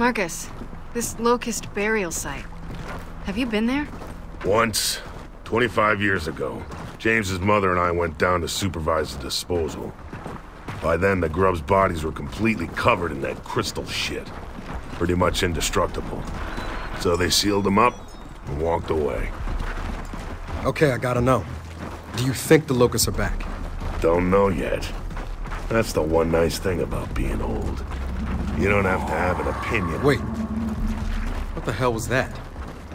Marcus, this Locust burial site. Have you been there? Once, 25 years ago, JD's mother and I went down to supervise the disposal. By then, the grub's bodies were completely covered in that crystal shit. Pretty much indestructible. So they sealed them up and walked away. Okay, I gotta know. Do you think the locusts are back? Don't know yet. That's the one nice thing about being old. You don't have to have an opinion. Wait. What the hell was that?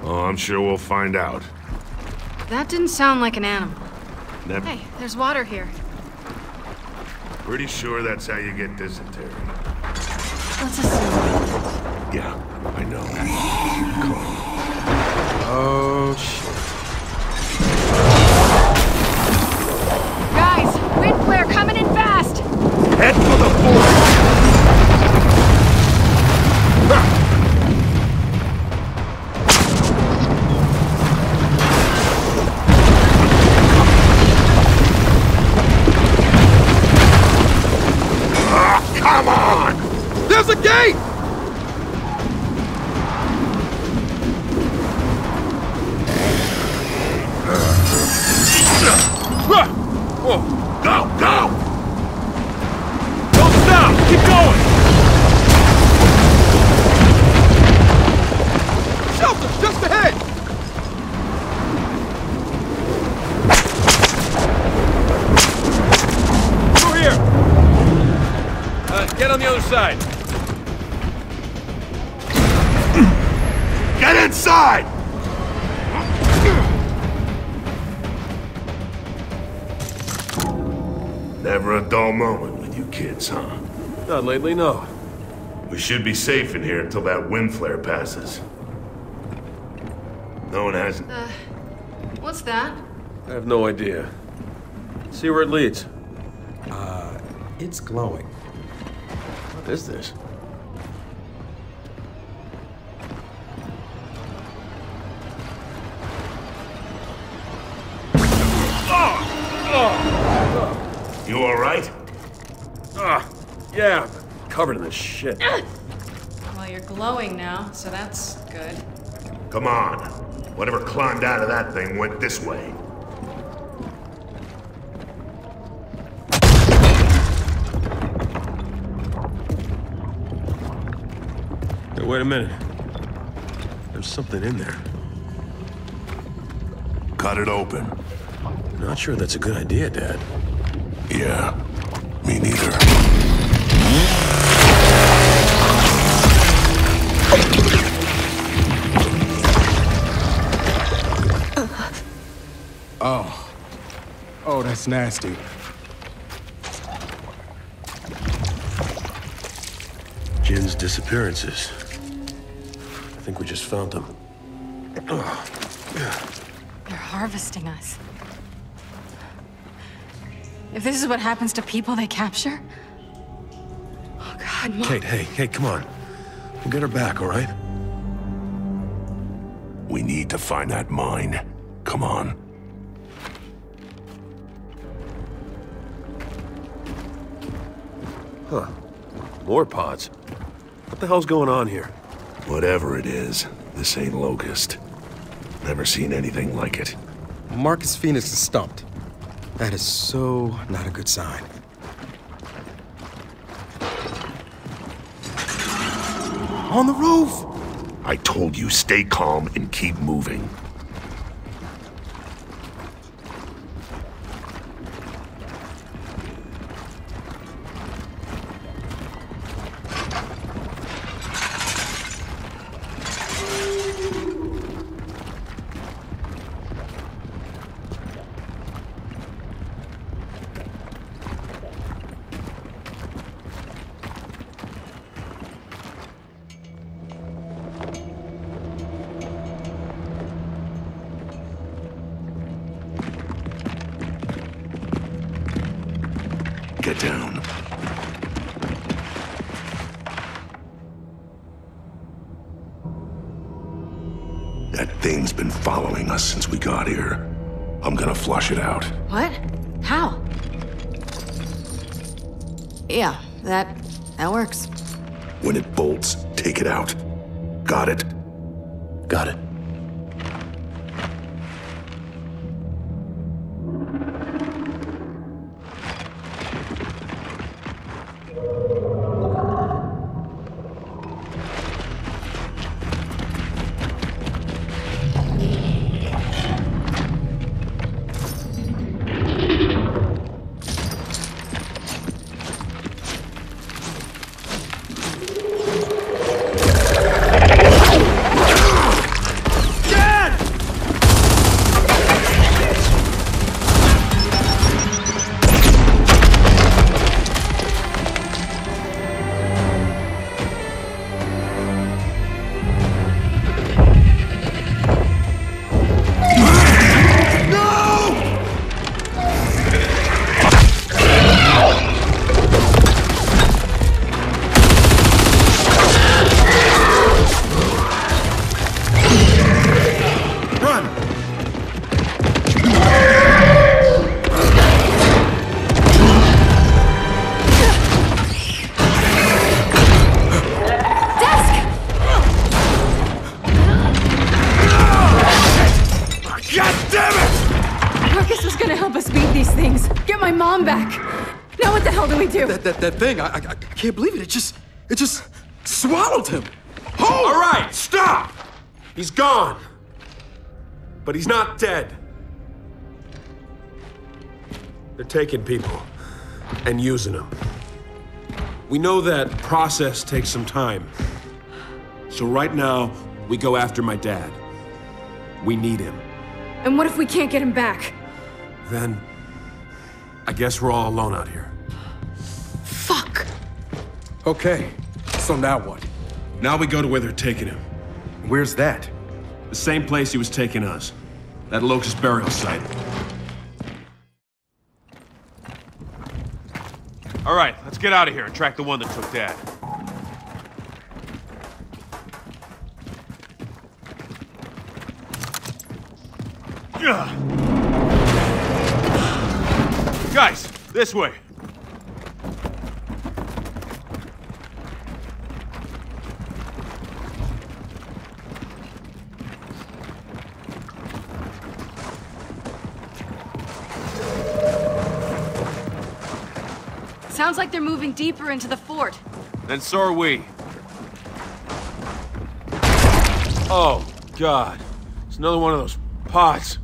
Oh, I'm sure we'll find out. That didn't sound like an animal. Never. Hey, there's water here. Pretty sure that's how you get dysentery. Let's assume. Yeah, I know. Come on. Not lately, no. We should be safe in here until that wind flare passes. No one has... Uh, what's that? I have no idea. See where it leads. Uh, It's glowing. What is this? Covered in this shit. Well, you're glowing now, so that's good. Come on. Whatever climbed out of that thing went this way. Hey, wait a minute. There's something in there. Cut it open. Not sure that's a good idea, Dad. Yeah, me neither. That's nasty. Jin's disappearances. I think we just found them. They're harvesting us. If this is what happens to people they capture? Oh, God, Mom. Kait, hey, hey, come on. We'll get her back, all right? We need to find that mine. Come on. Huh. More pods. What the hell's going on here? Whatever it is, this ain't Locust. Never seen anything like it. Marcus Fenix is stumped. That is so not a good sign. On the roof! I told you, stay calm and keep moving. Following us since we got here. I'm gonna flush it out. What? How? Yeah, that that works. When it bolts, take it out. That, that, that thing, I, I, I can't believe it. It just, it just swallowed him. Hold! All right, stop! He's gone. But he's not dead. They're taking people and using them. We know that process takes some time. So right now, we go after my dad. We need him. And what if we can't get him back? Then, I guess we're all alone out here. Fuck. Okay, so now what? Now we go to where they're taking him. Where's that? The same place he was taking us. That Locust burial site. All right, let's get out of here and track the one that took Dad. Ugh. Guys, this way. Sounds like they're moving deeper into the fort. Then so are we. Oh, God. It's another one of those pods.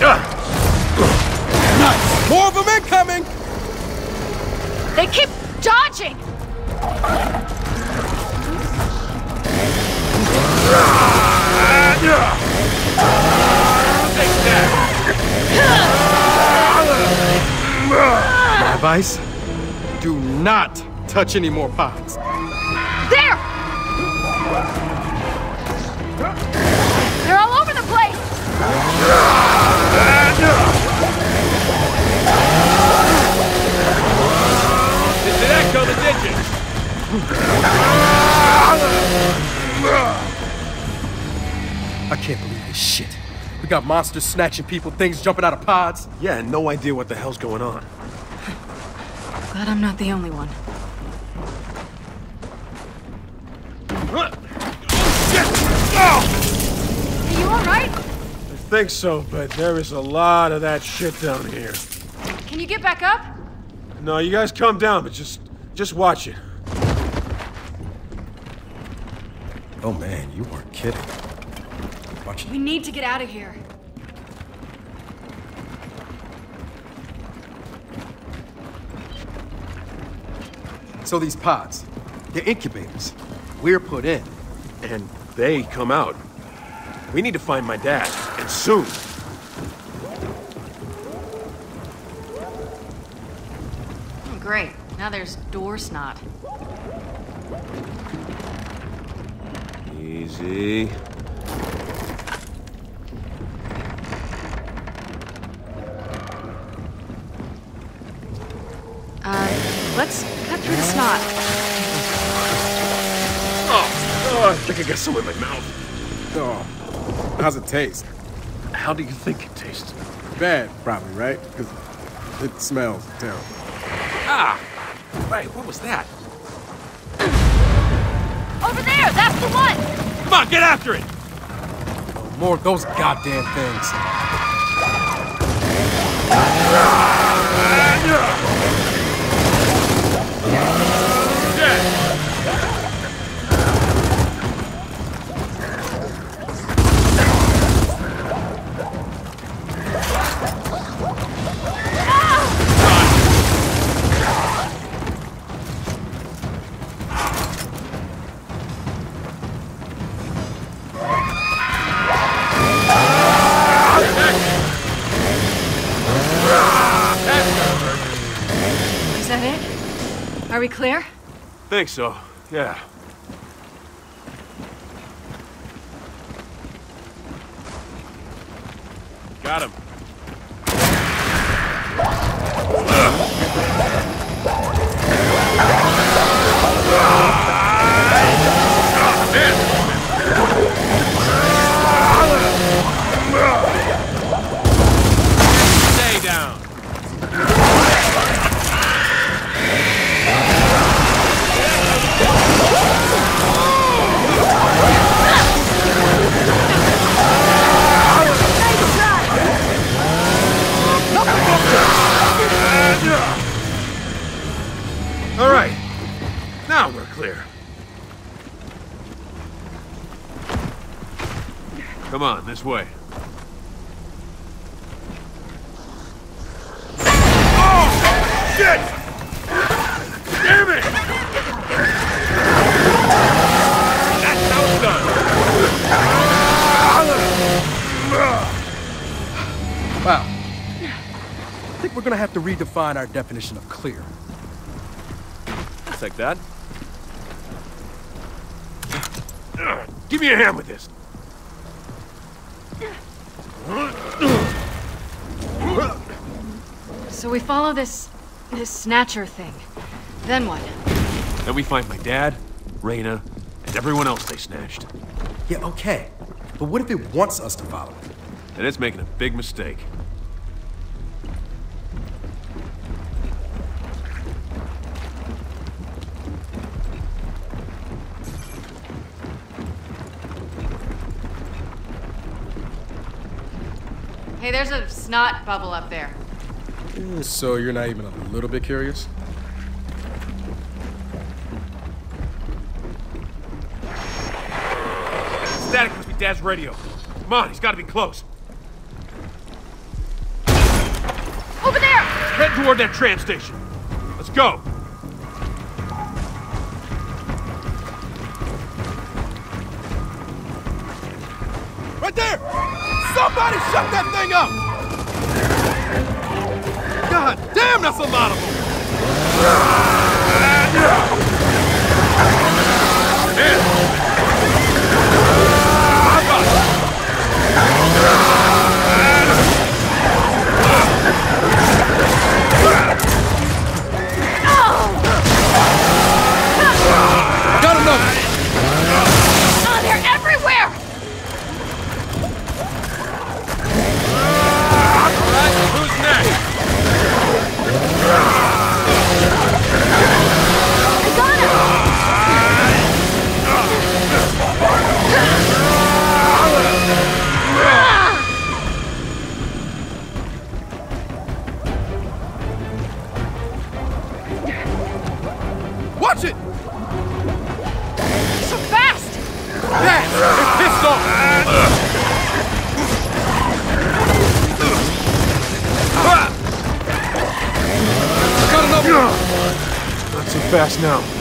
More of them incoming! They keep dodging! My advice? Do not touch any more pods. There! They're all over the place! Did that go the digit? I can't believe this shit. We got monsters snatching people, things jumping out of pods. Yeah, and no idea what the hell's going on. Glad I'm not the only one. Are you alright? I think so, but there is a lot of that shit down here. Can you get back up? No, you guys calm down, but just just watch it. Oh man, you weren't kidding. Watch We need to get out of here. So these pods, they're incubators. We're put in. And they come out. We need to find my dad, and soon. Oh, great. Now there's door snot. Easy. Uh, let's cut through the snot. Oh, I think I got some in my mouth. Oh, how's it taste? How do you think it tastes? Bad, probably, right? Because it smells terrible. Ah! Wait, what was that? Over there! That's the one! Come on, get after it! More of those goddamn things. Are we clear? Think so, yeah. Got him. Come on, this way. Oh! Shit! Damn it! That's how it's done. Wow. I think we're gonna have to redefine our definition of clear. I'll take that. Give me a hand with this. So we follow this... this snatcher thing. Then what? Then we find my dad, Reyna, and everyone else they snatched. Yeah, okay. But what if it wants us to follow it? And it's making a big mistake. Hey, there's a snot bubble up there. Eh, so you're not even a little bit curious? Static must be Dad's radio. Come on, he's got to be close. Over there! Head toward that tram station. Let's go. Somebody shut that thing up! God damn, that's a lot of them! One! so fast now.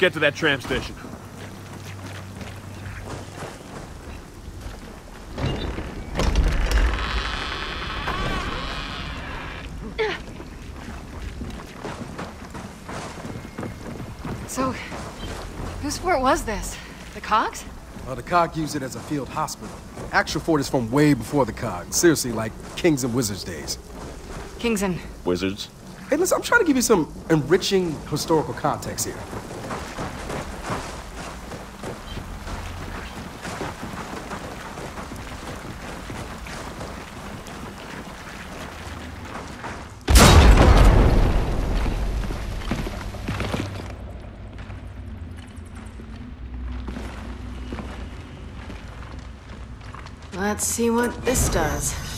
Get to that tram station. So, whose fort was this? The Cogs? Well, the COG used it as a field hospital. Actual fort is from way before the COG. Seriously, like Kings and Wizards days. Kings and... Wizards. Hey, listen, I'm trying to give you some enriching historical context here. Let's see what this does.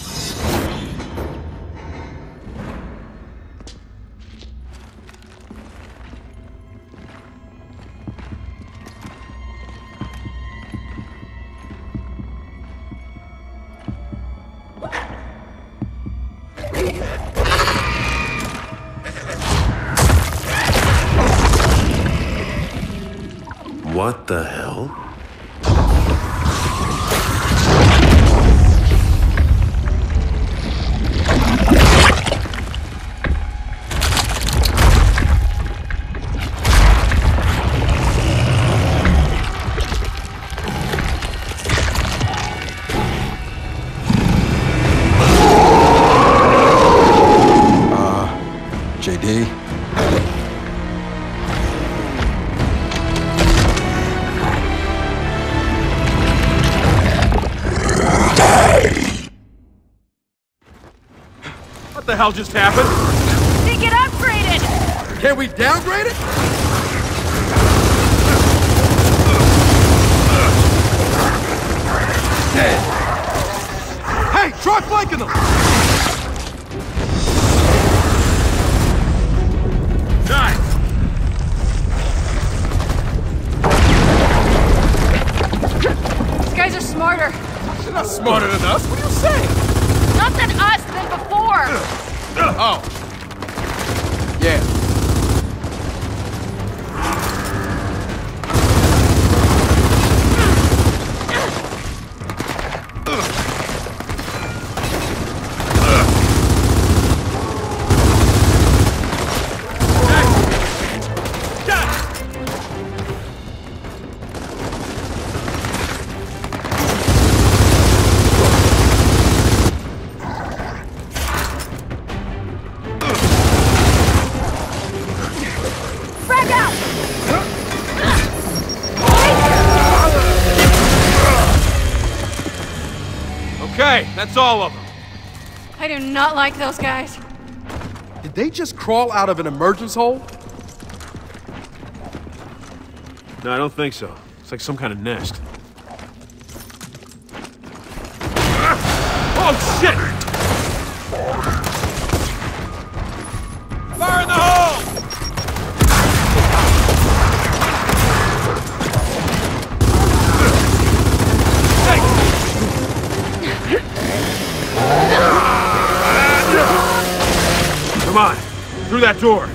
Hell just happened? They get upgraded! Can we downgrade it? Dead. Hey, try flanking them! Nice! These guys are smarter. They're not smarter than us. What are you saying? Not than us, than before! Oh. Okay, that's all of them. I do not like those guys. Did they just crawl out of an emergence hole? No, I don't think so. It's like some kind of nest. Door.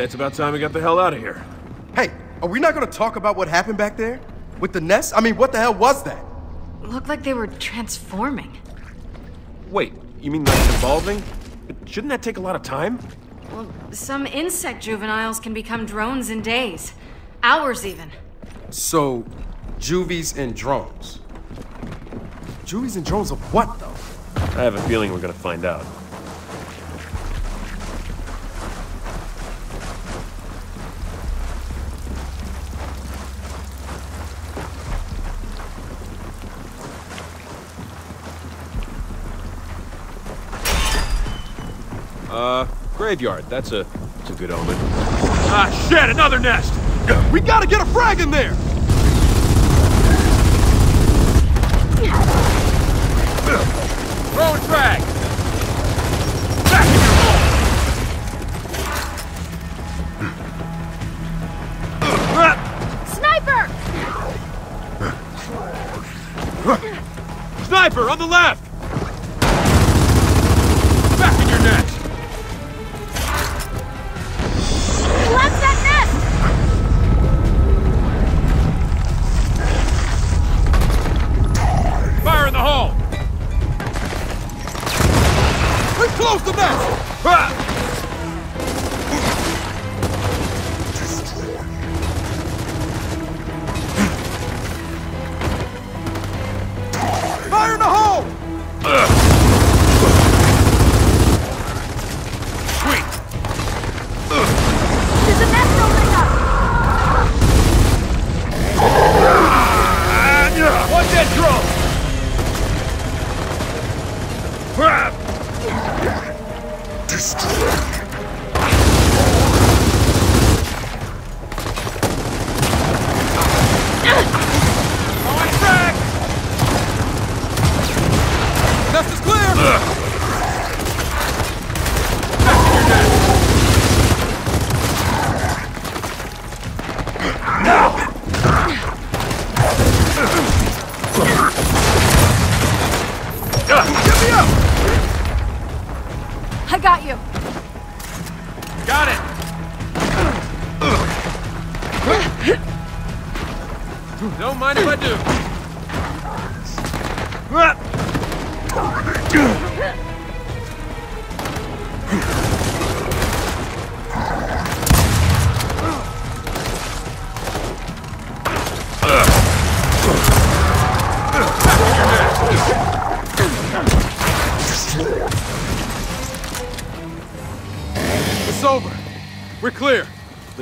Say it's about time we got the hell out of here. Hey, are we not gonna talk about what happened back there? With the nest? I mean, what the hell was that? Looked like they were transforming. Wait, you mean like evolving? But shouldn't that take a lot of time? Well, some insect juveniles can become drones in days. Hours, even. So, juvies and drones. Juvies and drones of what, though? I have a feeling we're gonna find out. Uh, graveyard. That's a, that's a good omen. Ah, shit! Another nest! We gotta get a frag in there! Throwing frag! Back in your hole! Sniper! Sniper on the left!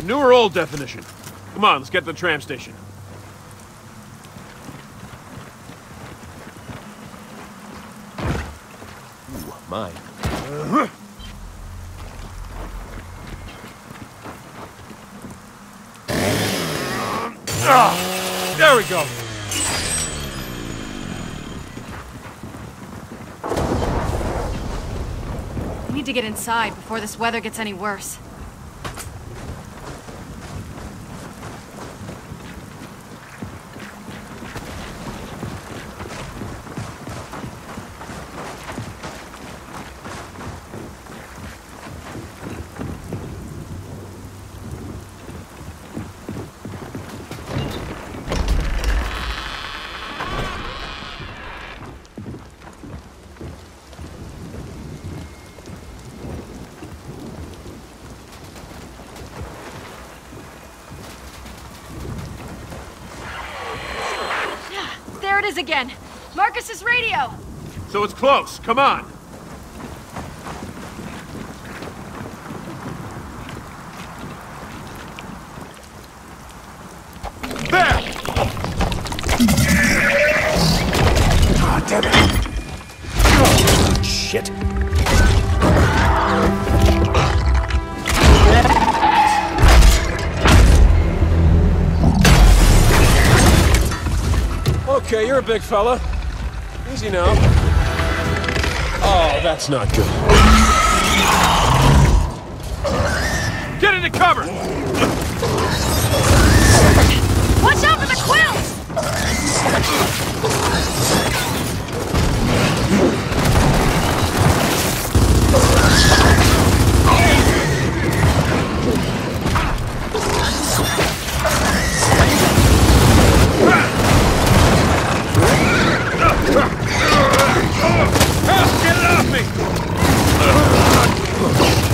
New or old definition. Come on, let's get to the tram station. Ooh, mine. Ah, there we go. We need to get inside before this weather gets any worse. Again. Marcus's radio. So it's close. Come on. Okay, you're a big fella. Easy now. Oh, that's not good. Get into cover! Watch out for the quills! Get it off me!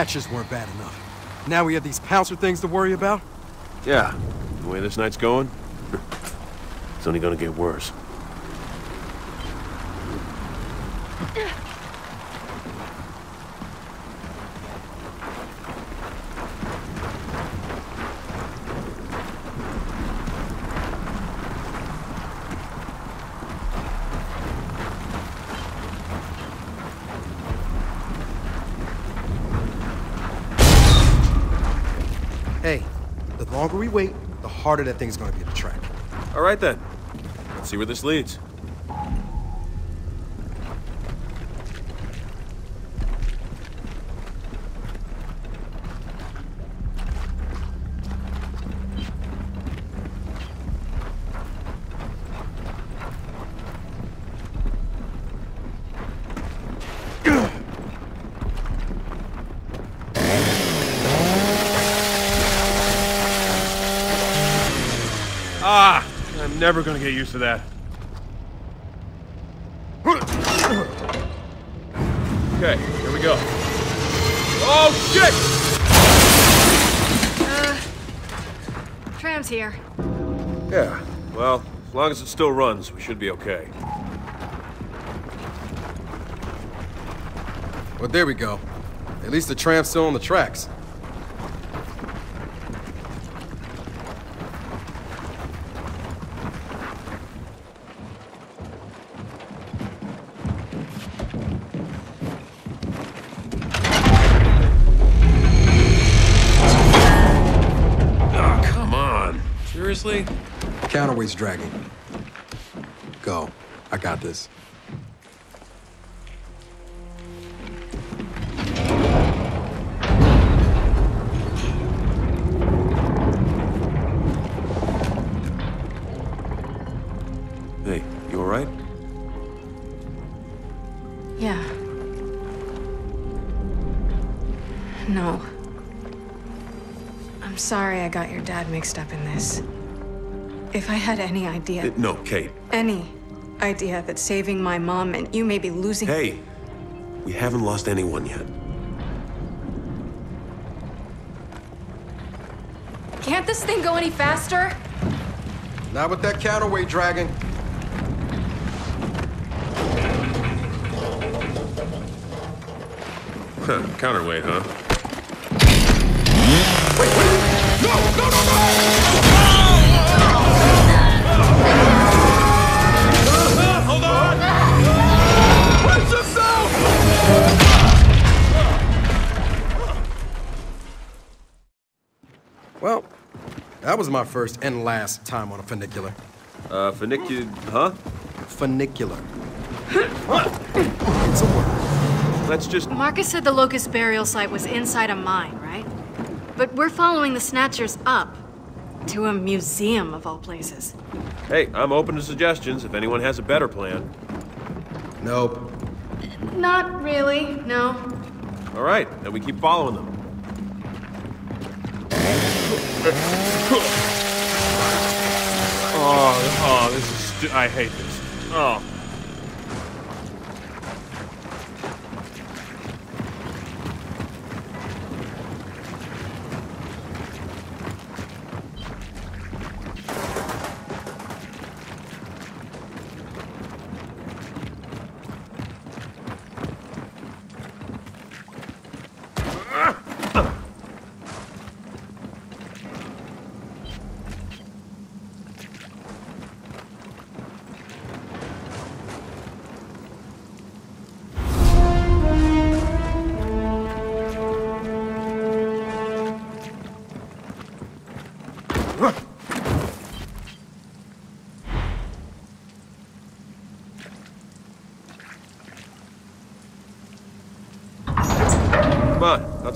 Snatchers weren't bad enough. Now we have these pouncer things to worry about? Yeah, the way this night's going, it's only gonna get worse. Hey, the longer we wait, the harder that thing's gonna be to track. All right then. Let's see where this leads. Ah! I'm never gonna get used to that. Okay, here we go. Oh, shit! Uh, tram's here. Yeah, well, as long as it still runs, we should be okay. Well, there we go. At least the tram's still on the tracks. Counterweight's dragging. Go. I got this. Hey, you alright? Yeah. No. I'm sorry I got your dad mixed up in this. If I had any idea, Uh, No, Kait. any idea that saving my mom and you may be losing. Hey, we haven't lost anyone yet. Can't this thing go any faster? Not with that counterweight dragging. Huh, counterweight, huh? Was my first and last time on a funicular. Uh, funicular, huh? Funicular. it's a word. Let's just. Marcus said the Locust burial site was inside a mine, right? But we're following the Snatchers up to a museum of all places. Hey, I'm open to suggestions if anyone has a better plan. Nope. Not really, no. All right, then we keep following them. Oh, oh, this is. I hate this. Oh.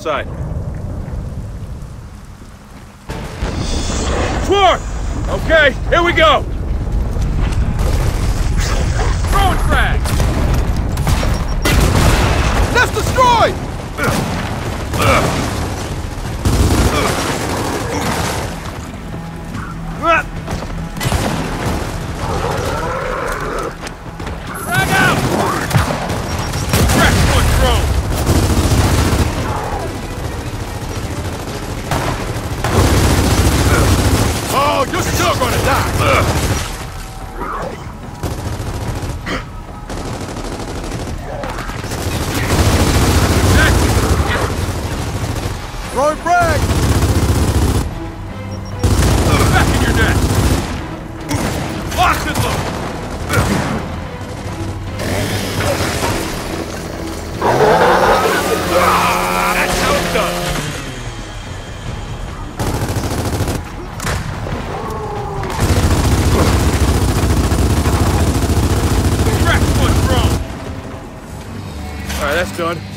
Outside.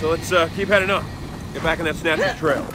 So let's uh, keep heading up. Get back on that Snatcher's trail.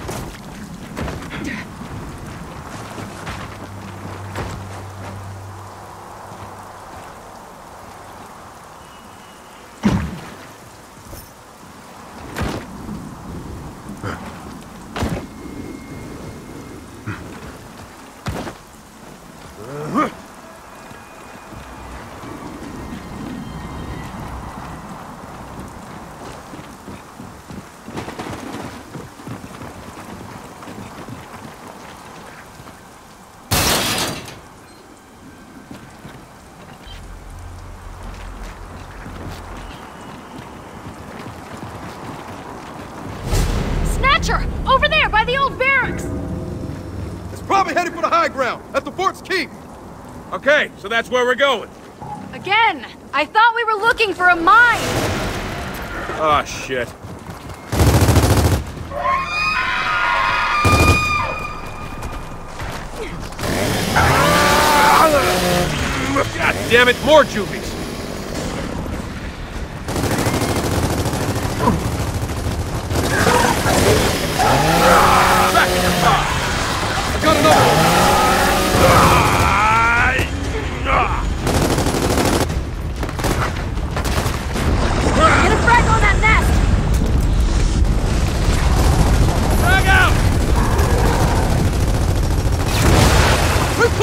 Snatcher! Over there, by the old barracks! It's probably heading high ground at the fort's keep. Okay, so that's where we're going. Again! I thought we were looking for a mine! Ah, shit. God damn it, more juvies! Back in your car! I got another one.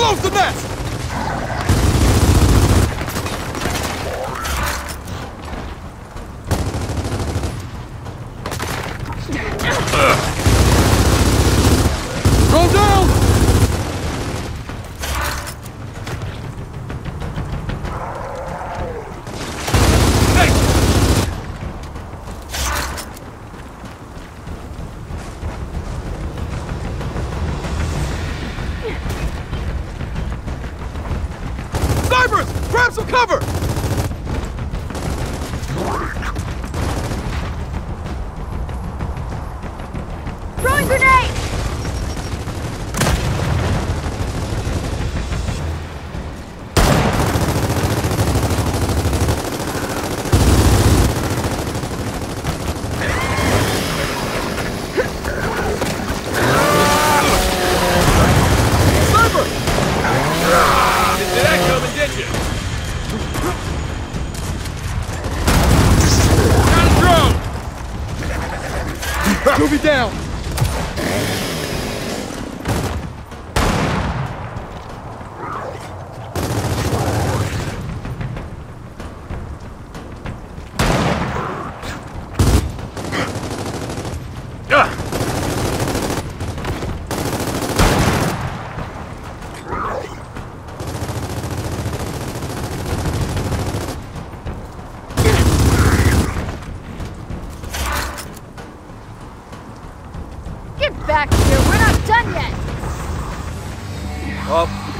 Close the nest!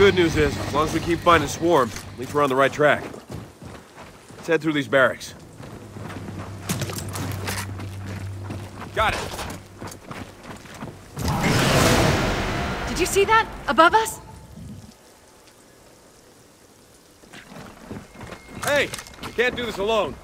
Good news is, as long as we keep finding Swarm, at least we're on the right track. Let's head through these barracks. Got it. Did you see that? Above us? Hey, we can't do this alone.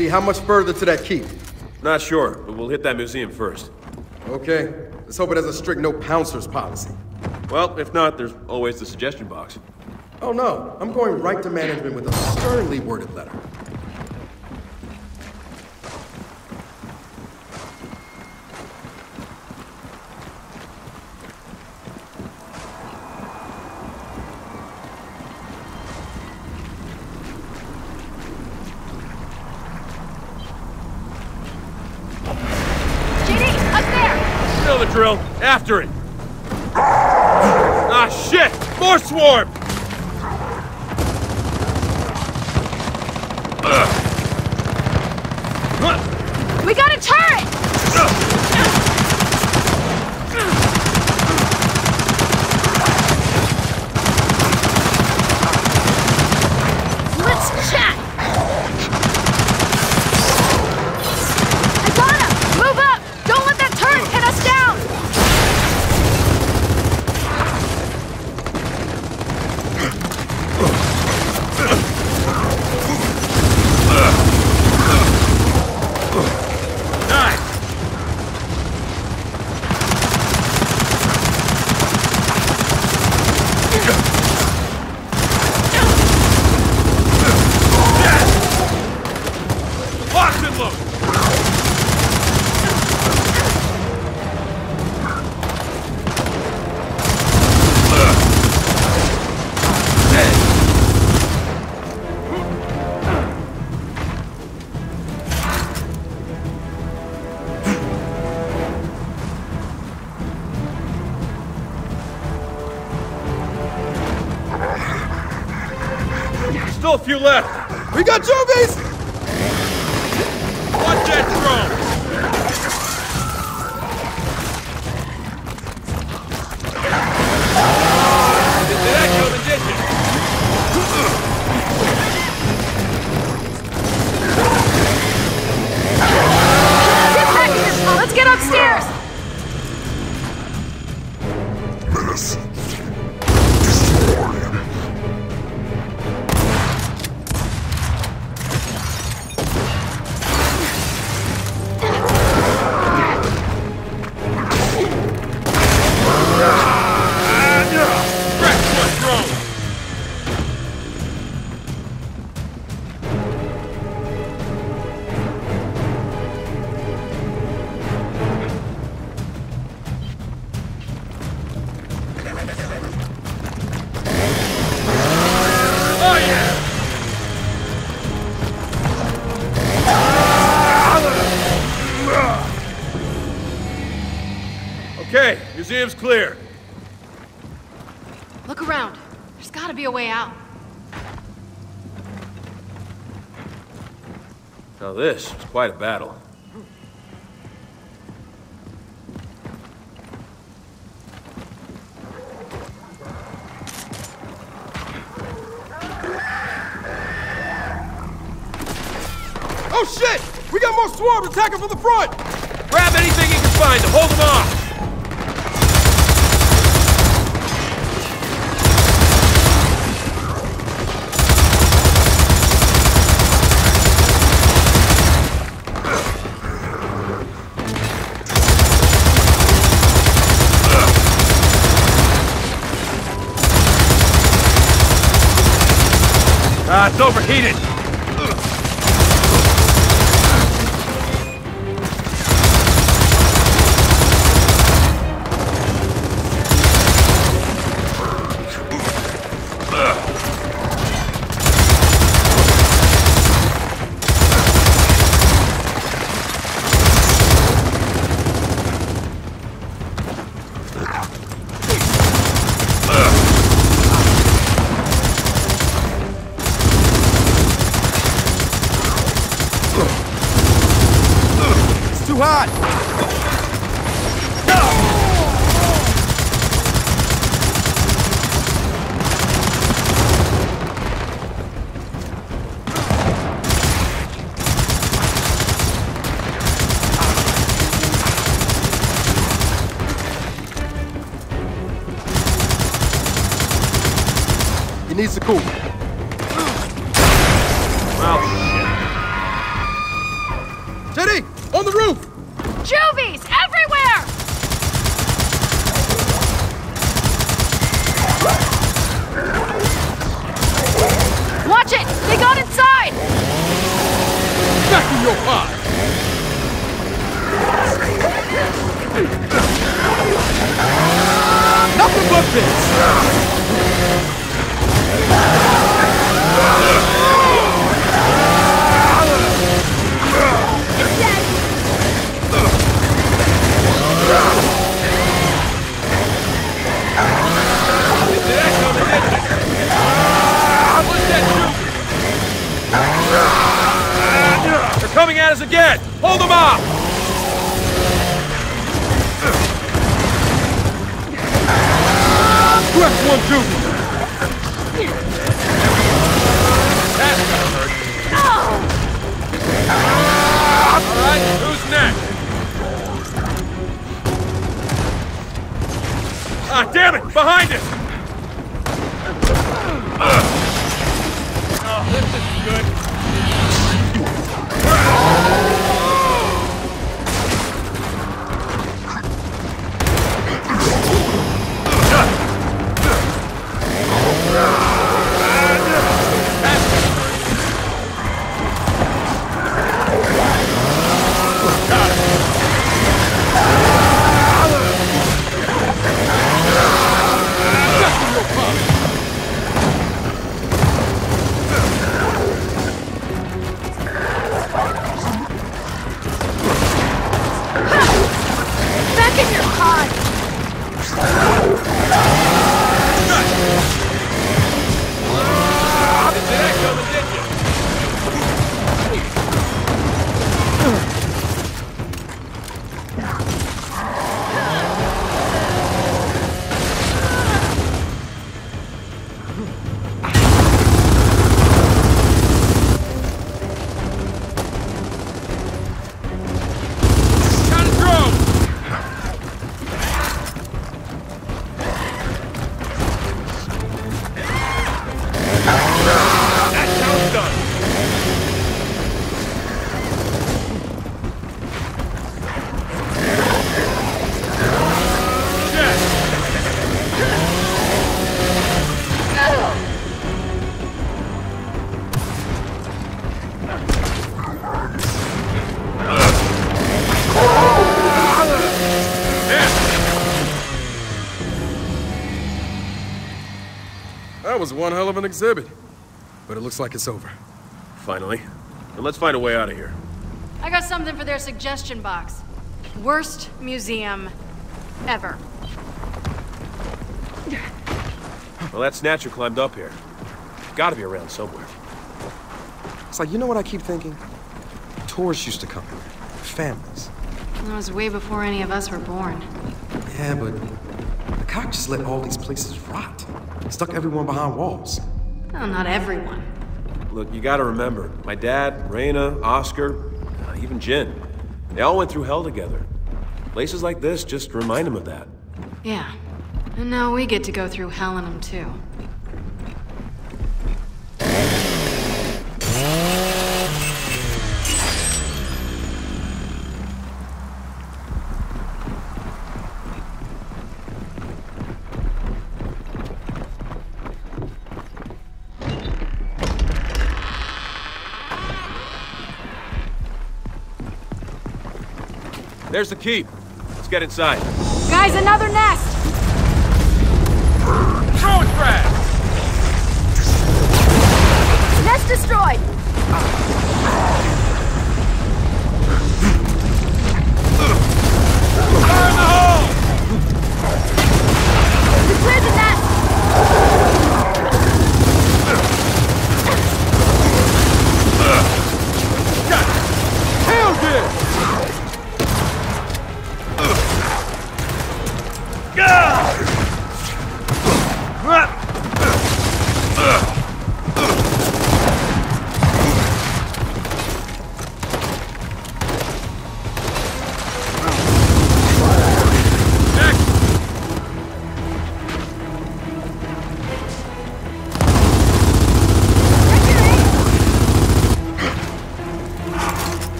JD, how much further to that keep? Not sure, but we'll hit that museum first. Okay. Let's hope it has a strict no pouncers policy. Well, if not, there's always the suggestion box. Oh no, I'm going right to management with a sternly worded letter. Few left. Museum's clear. Look around. There's gotta be a way out. Now this was quite a battle. Oh shit! We got more swarms attacking from the front! Grab anything you can find to hold them off! Ah, they're coming at us again! Hold them off! Crack one, two! That's gonna hurt. No! All right, who's next? Ah, damn it! Behind us! That was one hell of an exhibit. But it looks like it's over. Finally. And let's find a way out of here. I got something for their suggestion box. Worst museum ever. Well, that snatcher climbed up here. Gotta be around somewhere. It's like, you know what I keep thinking? Tourists used to come here. Families. That was way before any of us were born. Yeah, but the COG just let all these places rot. Stuck everyone behind walls. Well, not everyone. Look, you gotta remember, my dad, Reyna, Oscar, uh, even Jinn, they all went through hell together. Places like this just remind them of that. Yeah. And now we get to go through hell in them too. There's the keep. Let's get inside. Guys, another nest! It, Brad! Nest destroyed! Fire in the hole! The nest! Hell yeah!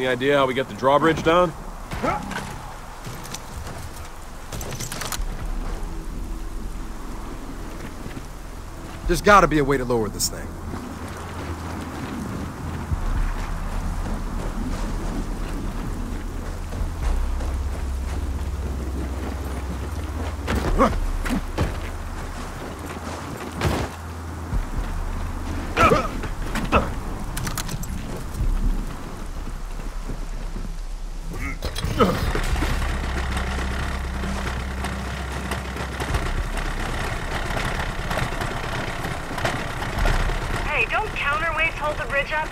Any idea how we get the drawbridge down? There's gotta be a way to lower this thing. Hey, don't counterweights hold the bridge up?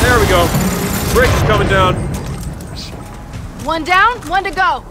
There we go. Bridge is coming down. One down, one to go.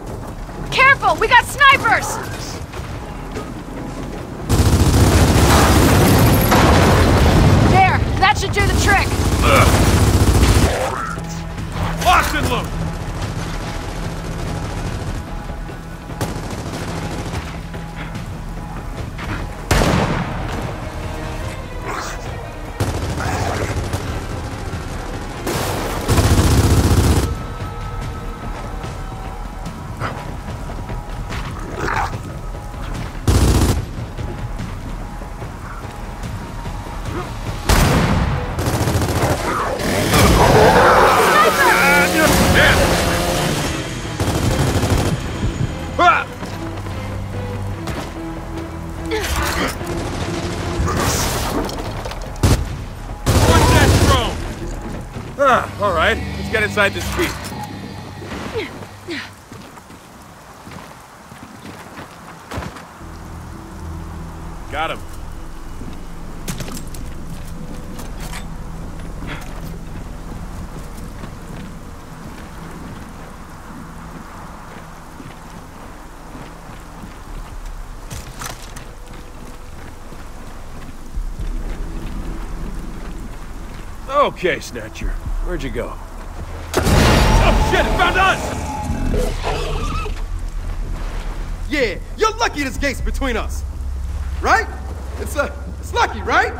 Inside this tree. Got him. Okay, Snatcher. Where'd you go? Found us! Yeah, you're lucky this gate's between us. Right? It's, uh, it's lucky, right?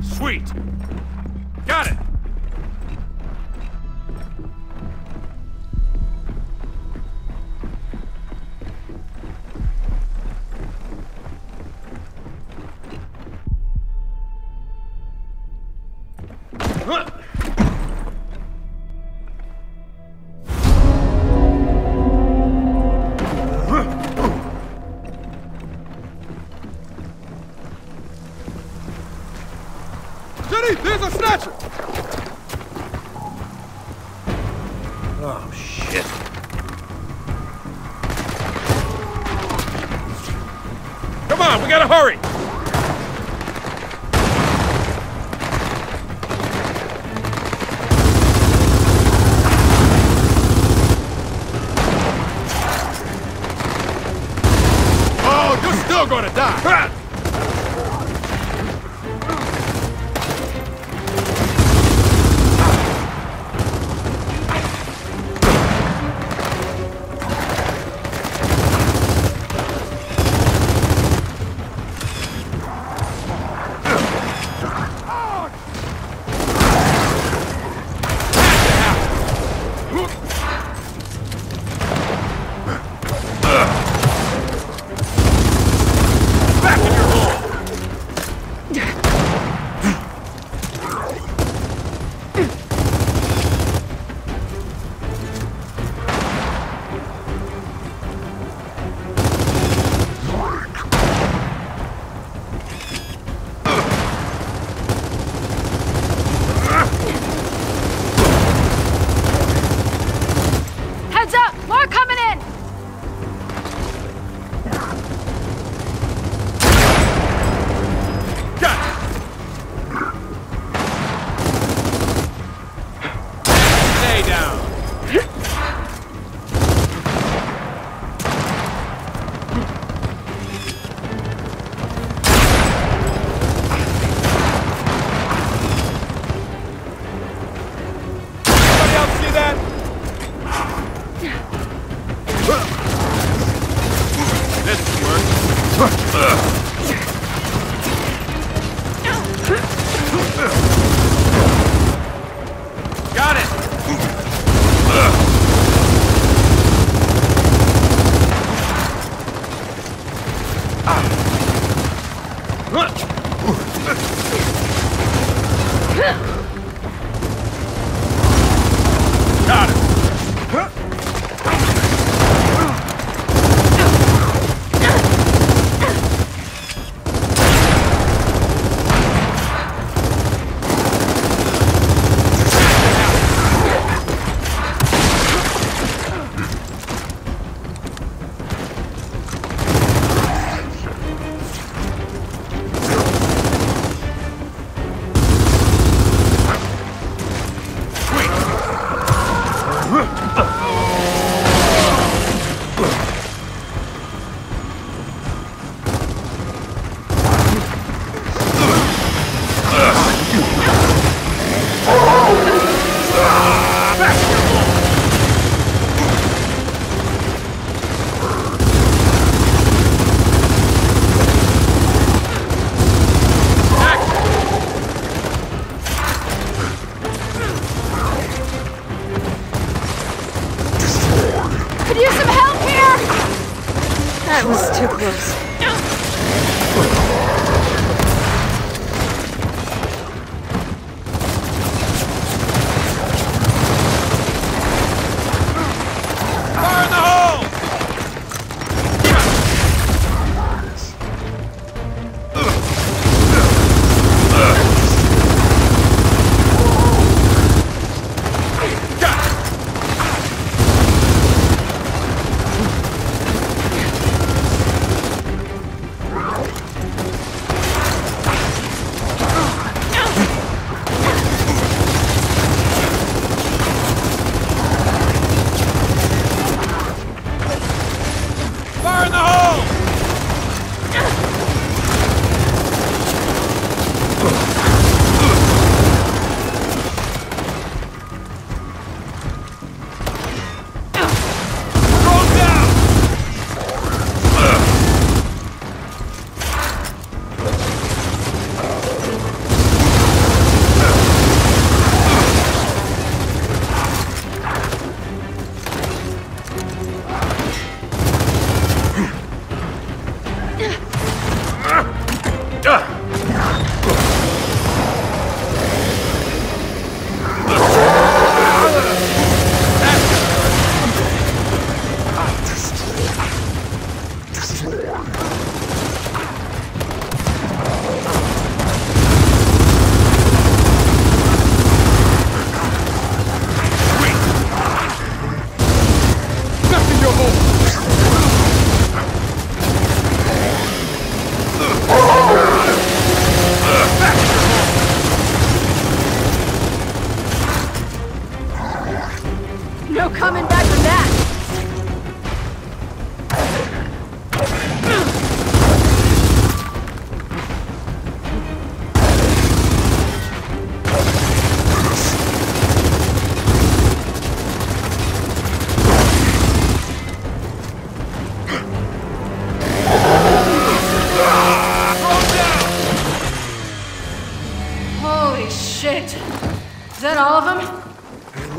Sweet. Got it.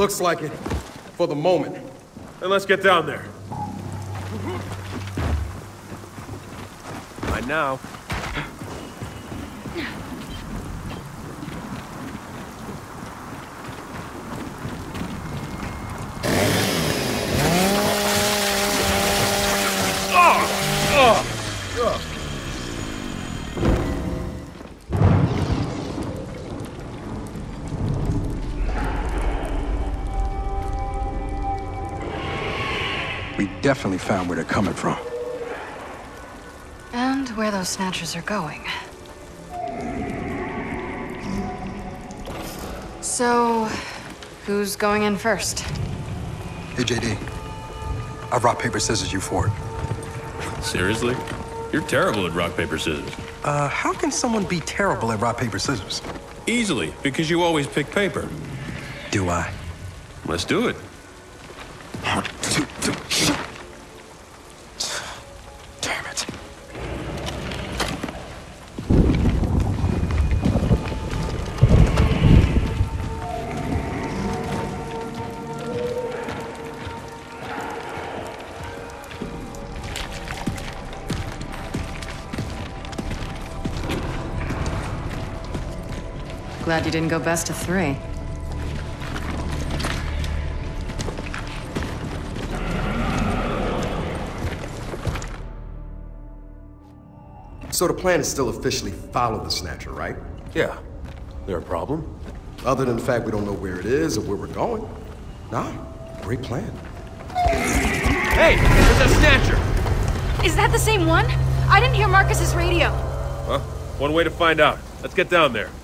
Looks like it. For the moment. Then let's get down there. Right now. Definitely found where they're coming from. And where those snatchers are going. So, who's going in first? Hey, JD. I've rock, paper, scissors you for it. Seriously? You're terrible at rock, paper, scissors. Uh, how can someone be terrible at rock, paper, scissors? Easily, because you always pick paper. Do I? Let's do it. It. You didn't go best of three. So the plan is still officially follow the Snatcher, right? Yeah. There a problem? Other than the fact we don't know where it is or where we're going. Nah, great plan. Hey, there's a snatcher! Is that the same one? I didn't hear Marcus's radio. Huh? One way to find out. Let's get down there. There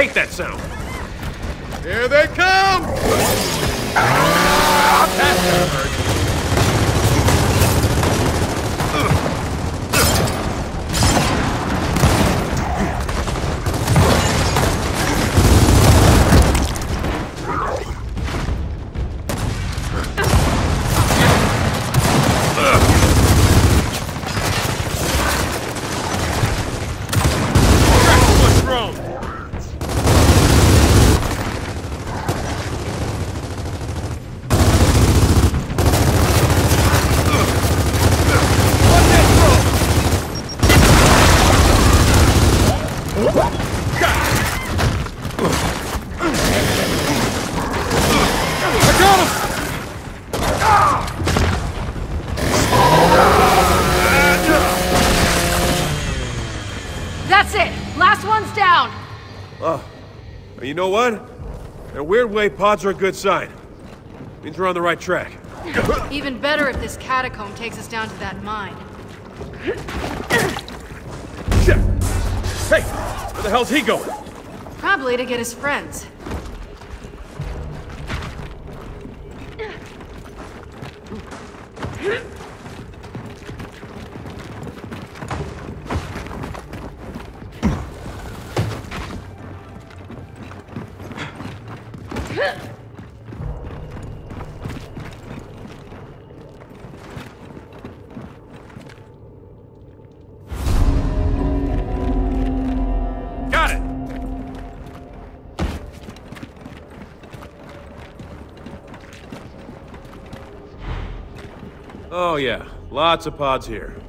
hate that sound! Here they come! Ah, What's Way, pods are a good sign. Means we're on the right track. Even better if this catacomb takes us down to that mine. Shit! Hey, where the hell's he going? Probably to get his friends. Lots of pods here.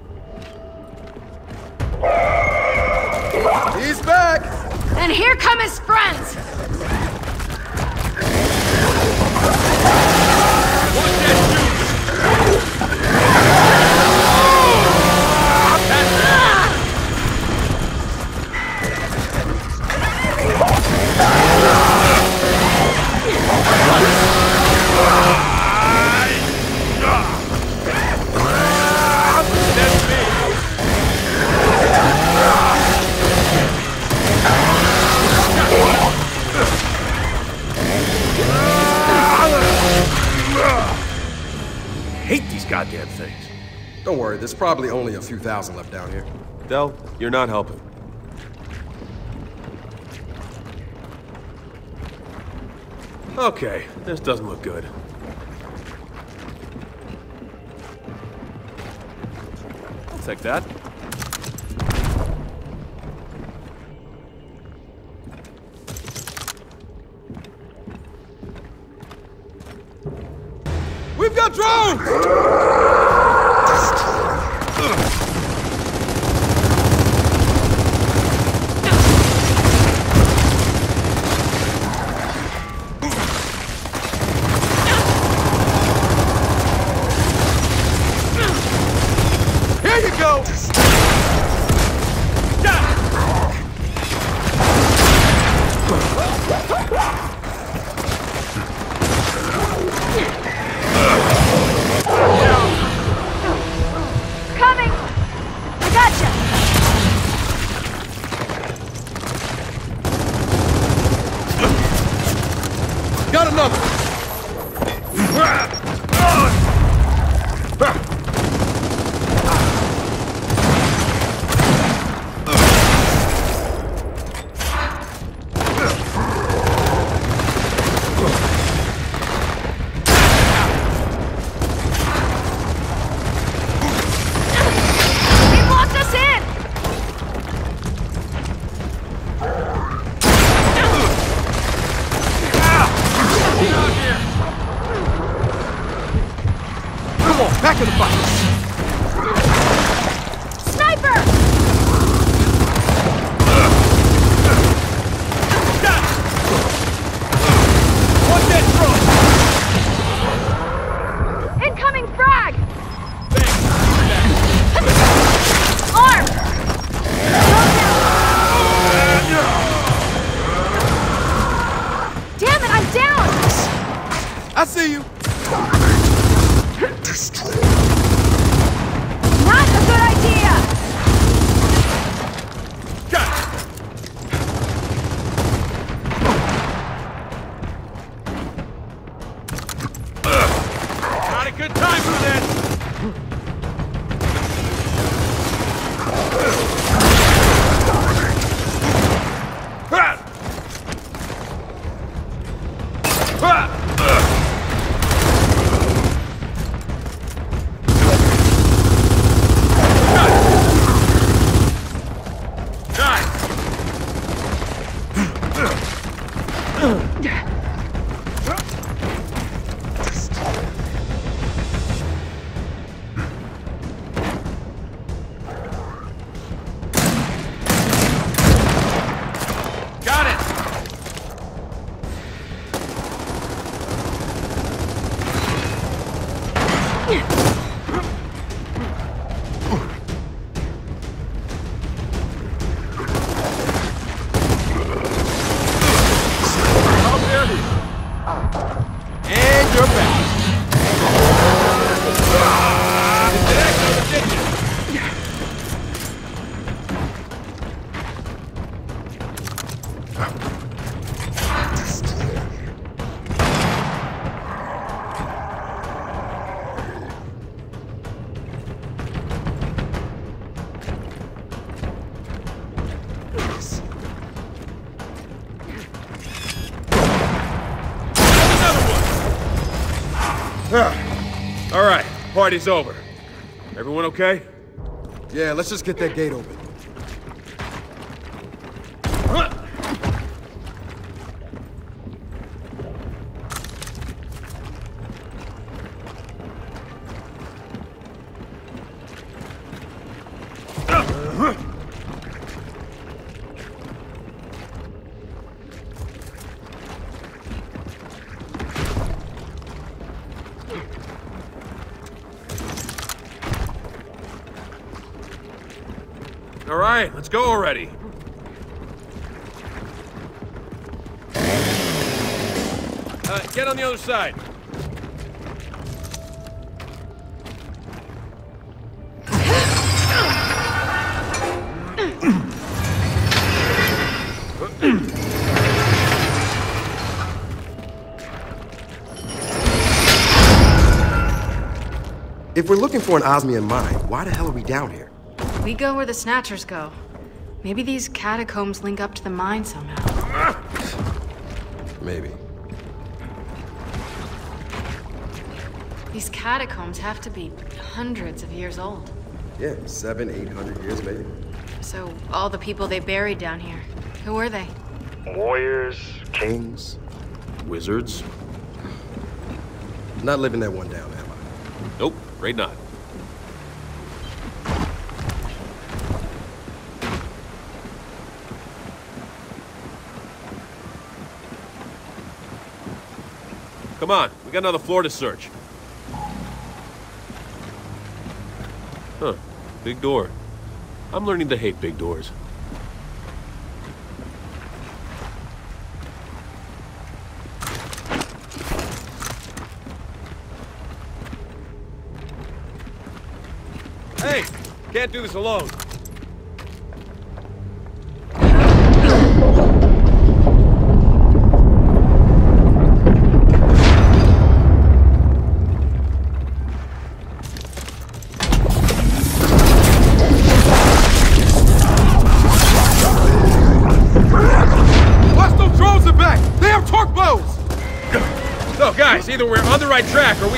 Probably only a few thousand left down here. Del, you're not helping. Okay, this doesn't look good. I'll take that. We've got drones! Back in the fight. Party's over. Everyone okay? Yeah, let's just get that gate open. Side. If we're looking for an Osmian mine, why the hell are we down here? We go where the Snatchers go. Maybe these catacombs link up to the mine somehow. Maybe. Catacombs have to be hundreds of years old. Yeah, seven, eight hundred years maybe. So, all the people they buried down here, who were they? Warriors, kings. Wizards? Not living that one down, am I? Nope, afraid not. Come on, we got another floor to search. Big door. I'm learning to hate big doors. Hey, can't do this alone.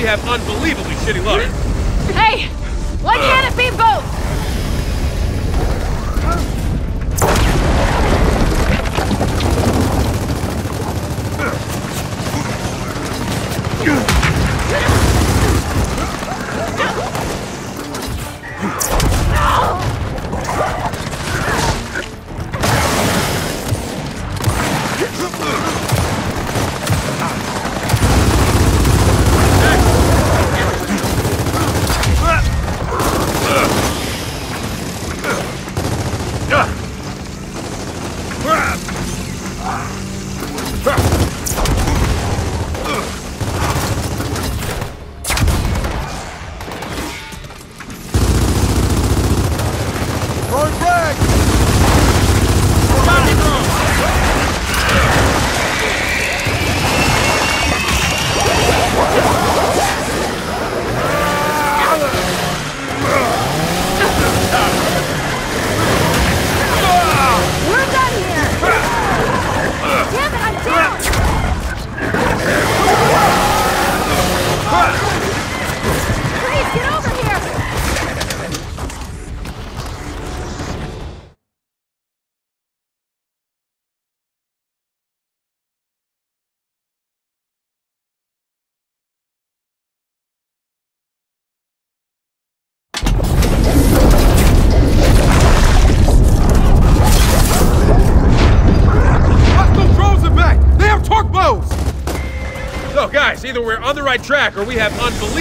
have unbelievably shitty luck. right track or we have unbelievable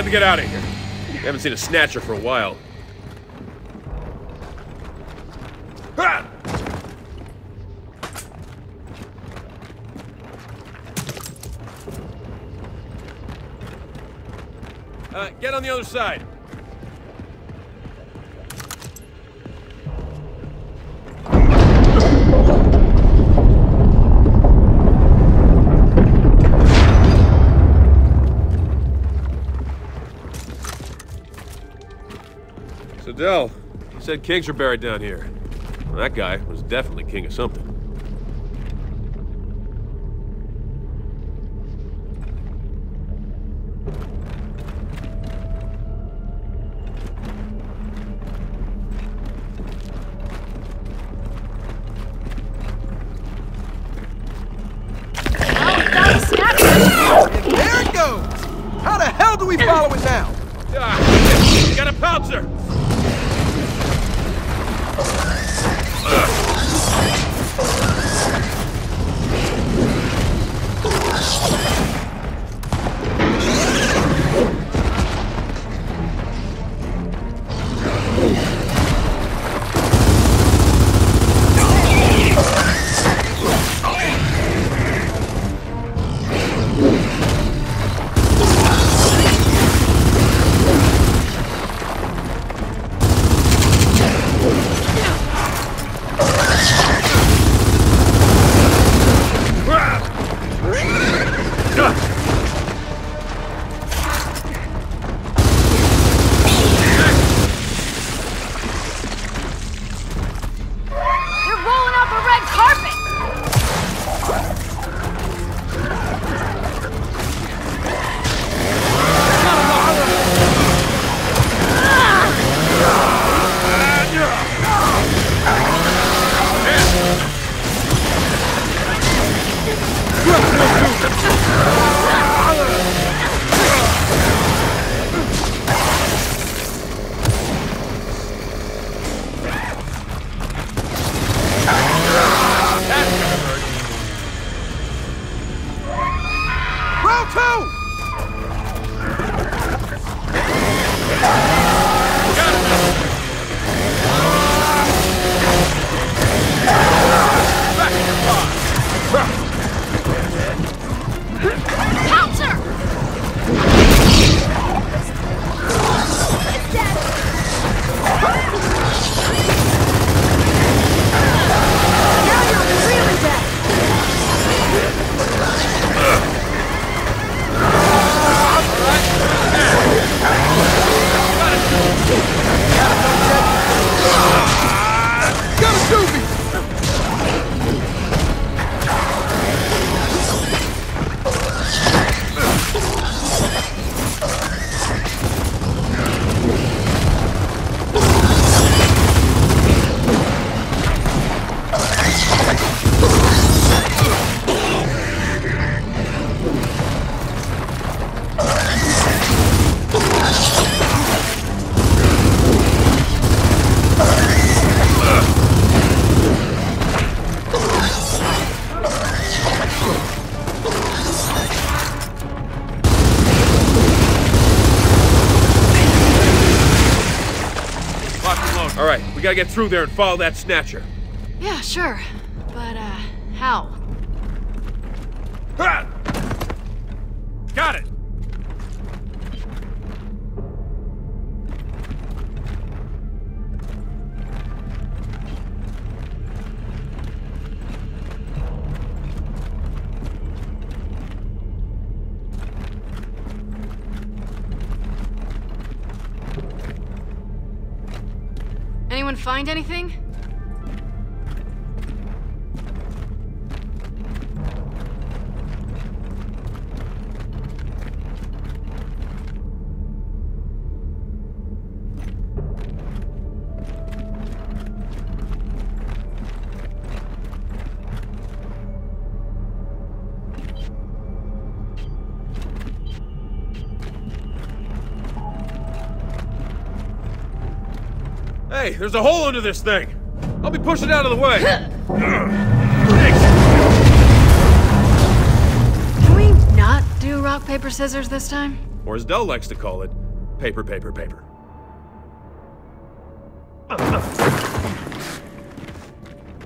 Time to get out of here. We haven't seen a snatcher for a while. Uh, get on the other side. So, Del, you said kings are buried down here. Well, that guy was definitely king of something. We gotta get through there and follow that snatcher. Yeah, sure. But, uh, how? Ah! Got it! Find anything? There's a hole under this thing. I'll be pushing it out of the way. Can we not do rock, paper, scissors this time? Or as Del likes to call it, paper, paper, paper.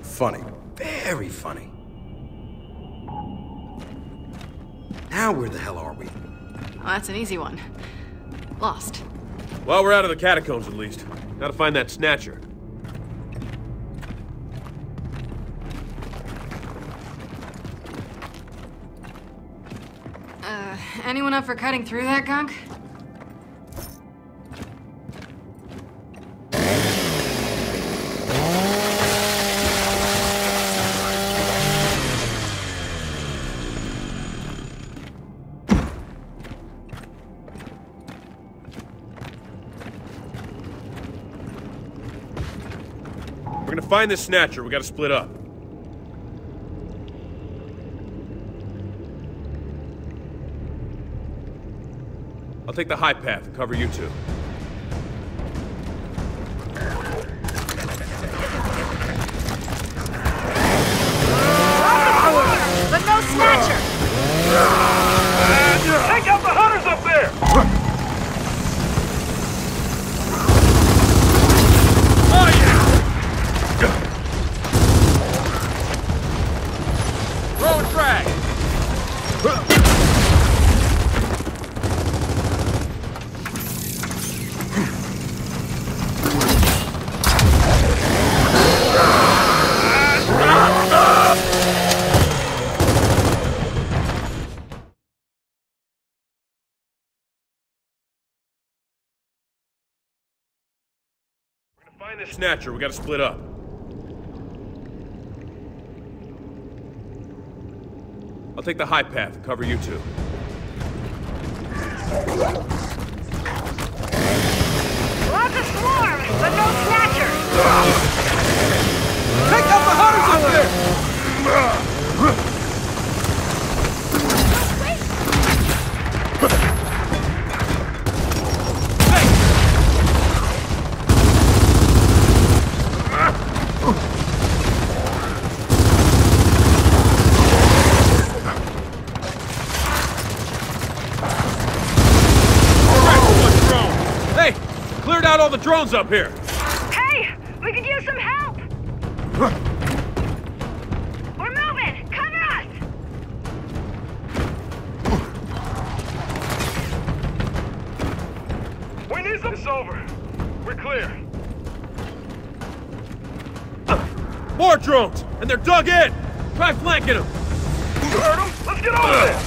Funny. Very funny. Now where the hell are we? Well, that's an easy one. Lost. Well, we're out of the catacombs at least. Gotta find that snatcher. Uh, anyone up for cutting through that gunk? Find this snatcher. We gotta split up. I'll take the high path and cover you two. Find snatcher. We gotta split up. I'll take the high path cover you two. Lots of swarms, but no snatchers! Take out the hunters up there! Drones up here! Hey! We could use some help! We're moving! Cover us! We need some. It's over. We're clear. More drones! And they're dug in! Try flanking them! You heard them? Let's get over there!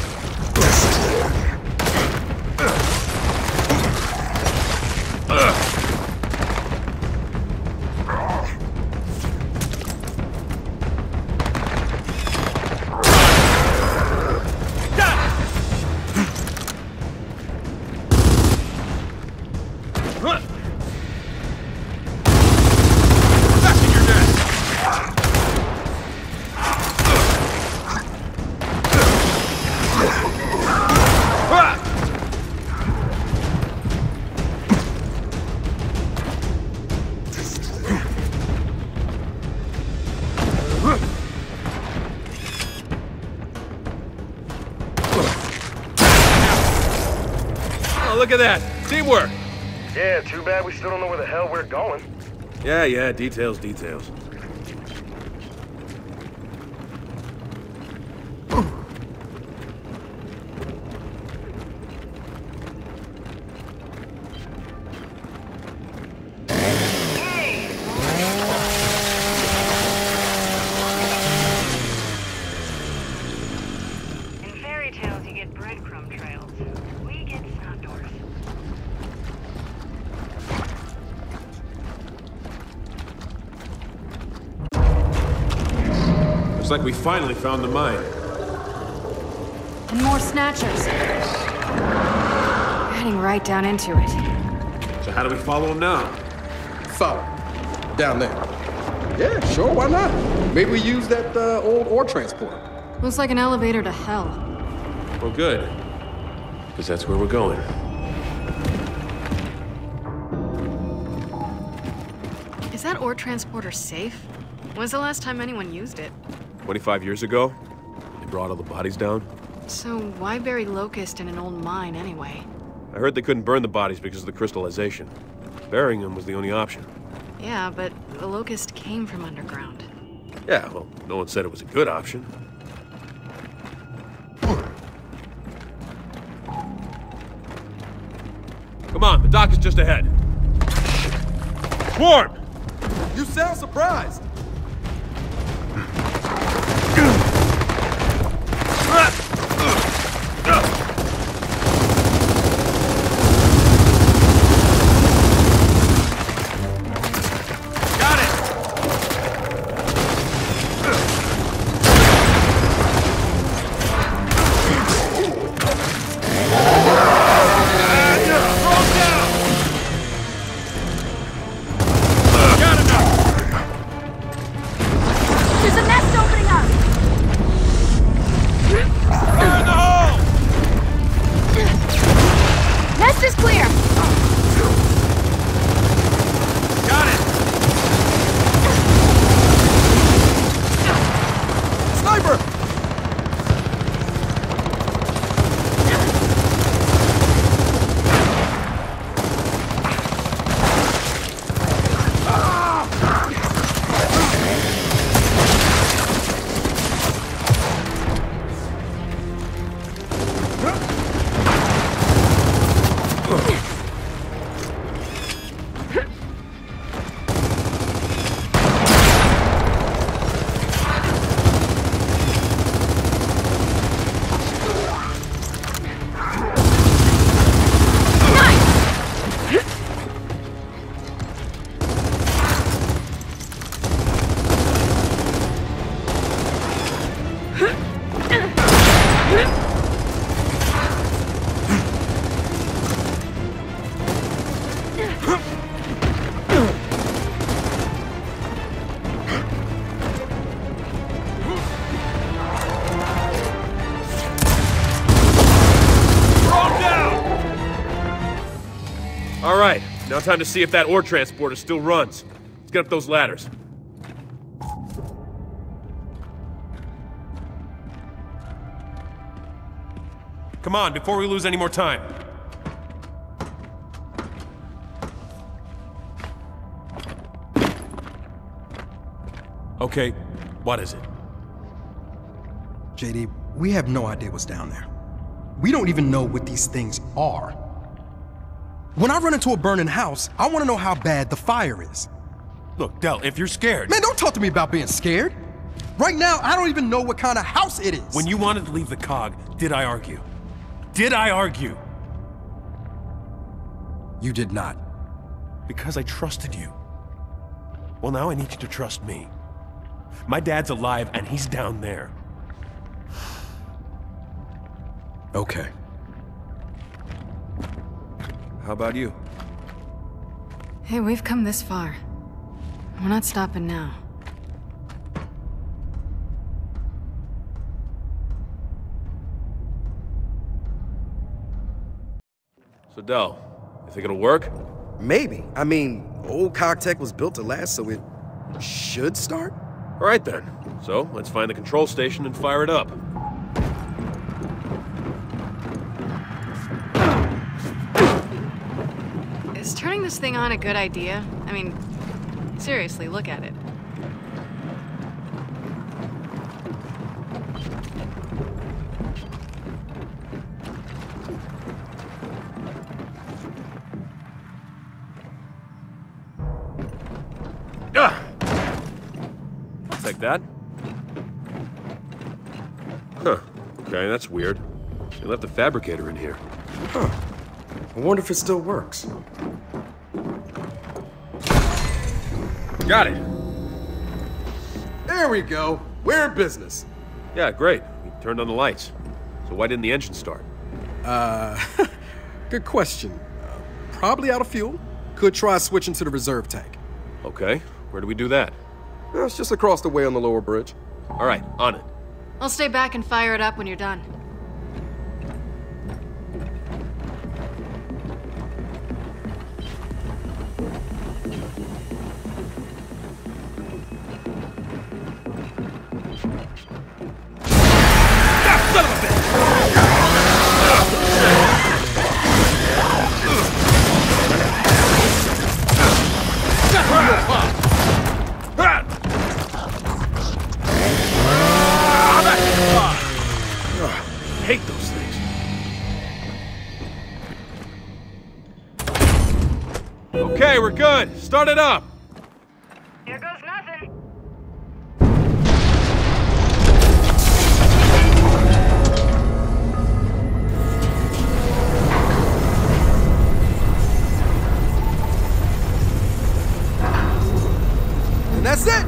Look at that! Teamwork! Yeah, too bad we still don't know where the hell we're going. Yeah, yeah, details, details. Finally found the mine. And more snatchers. Heading right down into it. So how do we follow them now? Follow. Down there. Yeah, sure, why not? Maybe we use that uh, old ore transporter. Looks like an elevator to hell. Well, good. Because that's where we're going. Is that ore transporter safe? When's the last time anyone used it? 25 years ago, they brought all the bodies down. So why bury Locust in an old mine anyway? I heard they couldn't burn the bodies because of the crystallization. Burying them was the only option. Yeah, but the locust came from underground. Yeah, well, no one said it was a good option. Come on, the dock is just ahead. Swarm! You sound surprised. Now time to see if that ore transporter still runs. Let's get up those ladders. Come on, before we lose any more time. Okay, what is it? JD, we have no idea what's down there. We don't even know what these things are. When I run into a burning house, I want to know how bad the fire is. Look, Del, if you're scared. Man, don't talk to me about being scared. Right now, I don't even know what kind of house it is. When you wanted to leave the cog, did I argue? Did I argue? You did not. Because I trusted you. Well, now I need you to trust me. My dad's alive and he's down there. Okay. How about you? Hey, we've come this far. We're not stopping now. So, Del, you think it'll work? Maybe. I mean, old Cogtech was built to last, so it should start. All right then. So, let's find the control station and fire it up. Is turning this thing on a good idea? I mean, seriously, look at it. Ah! I'll that. Huh. Okay, that's weird. They left the fabricator in here. Huh. I wonder if it still works. Got it. There we go. We're in business. Yeah, great. We turned on the lights. So why didn't the engine start? Uh, good question. Uh, probably out of fuel. Could try switching to the reserve tank. Okay. Where do we do that? Uh, it's just across the way on the lower bridge. All right, on it. I'll stay back and fire it up when you're done. Start it up! Here goes nothing. And that's it!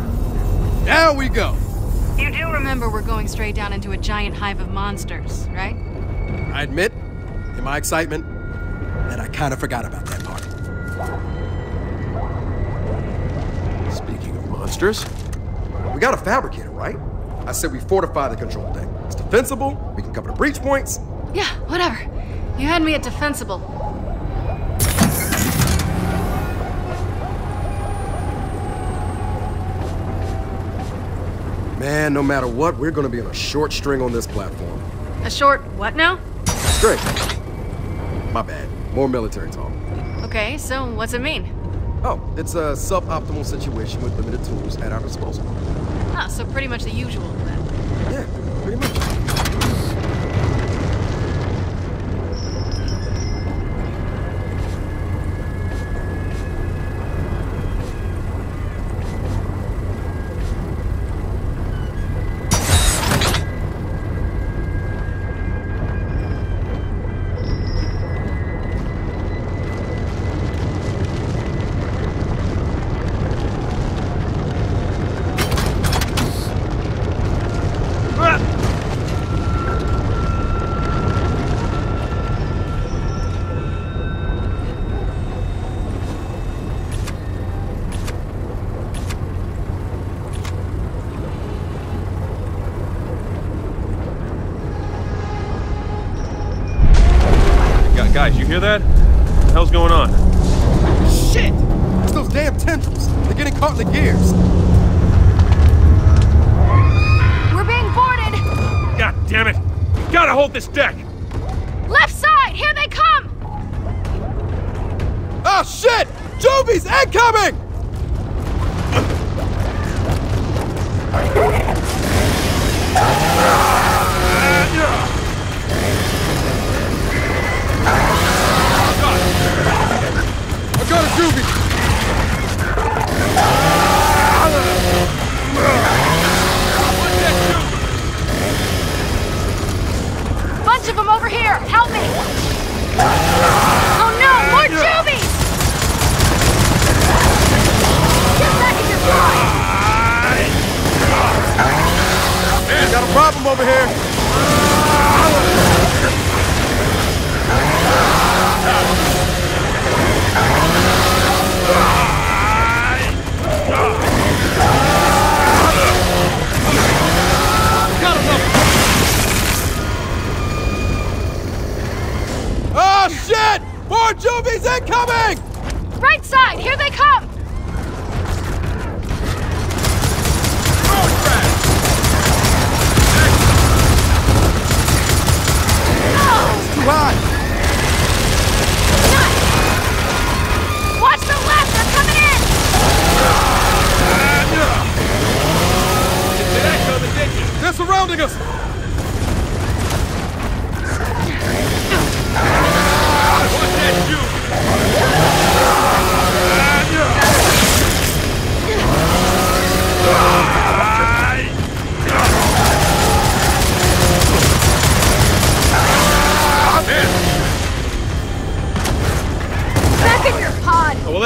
Now we go! You do remember we're going straight down into a giant hive of monsters, right? I admit, in my excitement, that I kind of forgot about that monsters, We got a fabricator, right? I said we fortify the control deck. It's defensible, we can cover the breach points. Yeah, whatever. You had me at defensible. Man, no matter what, we're gonna be on a short string on this platform. A short what now? Great. My bad. More military talk. Okay, so what's it mean? Oh, it's a suboptimal situation with limited tools at our disposal. Ah, so pretty much the usual then. Hear that? What the hell's going on? Shit! It's those damn tendrils. They're getting caught in the gears. We're being boarded! God damn it! We gotta hold this deck! Left side! Here they come! Oh shit! Juvies incoming!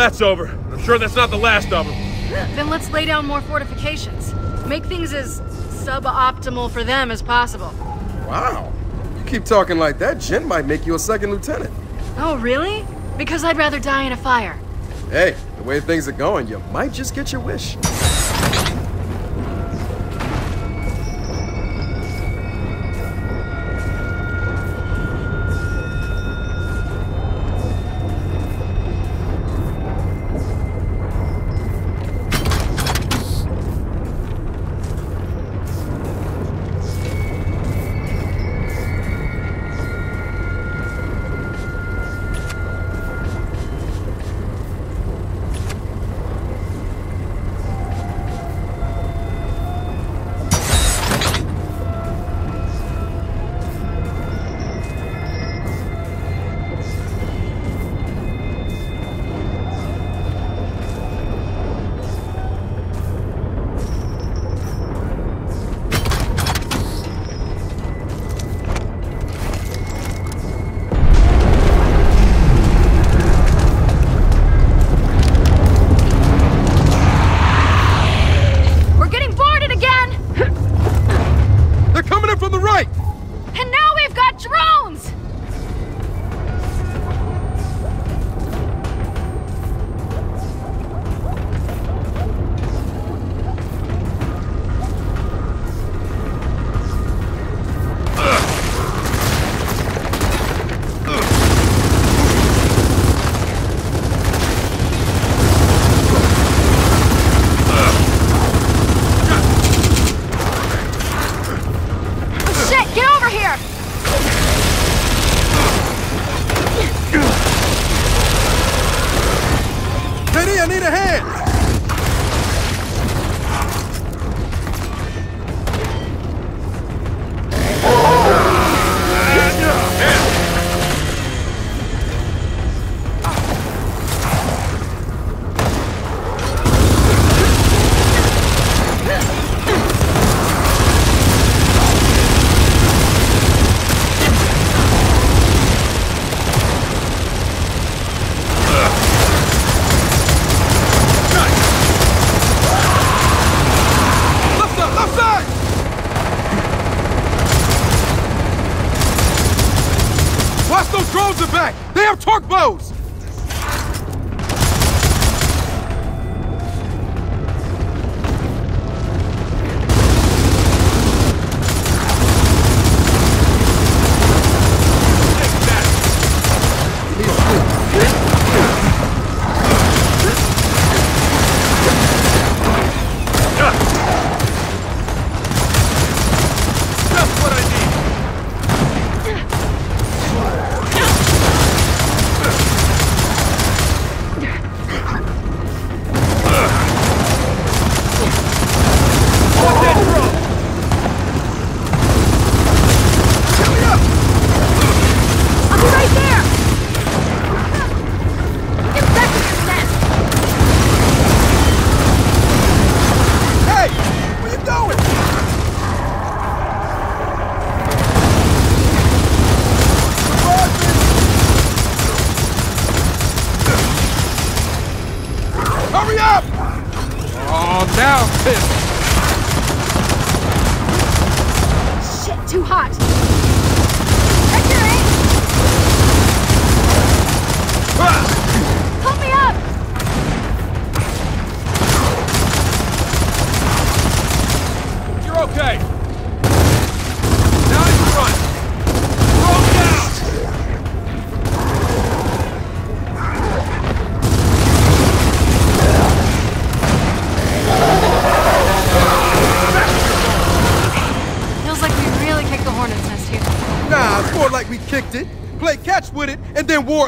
That's over. I'm sure that's not the last of them. Then let's lay down more fortifications. Make things as suboptimal for them as possible. Wow. You keep talking like that, Jinn might make you a second lieutenant. Oh, really? Because I'd rather die in a fire. Hey, the way things are going, you might just get your wish.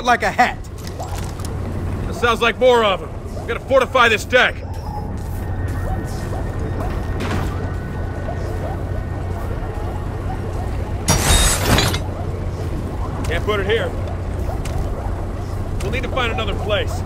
like a hat. That sounds like more of them. We gotta fortify this deck. Can't put it here. We'll need to find another place.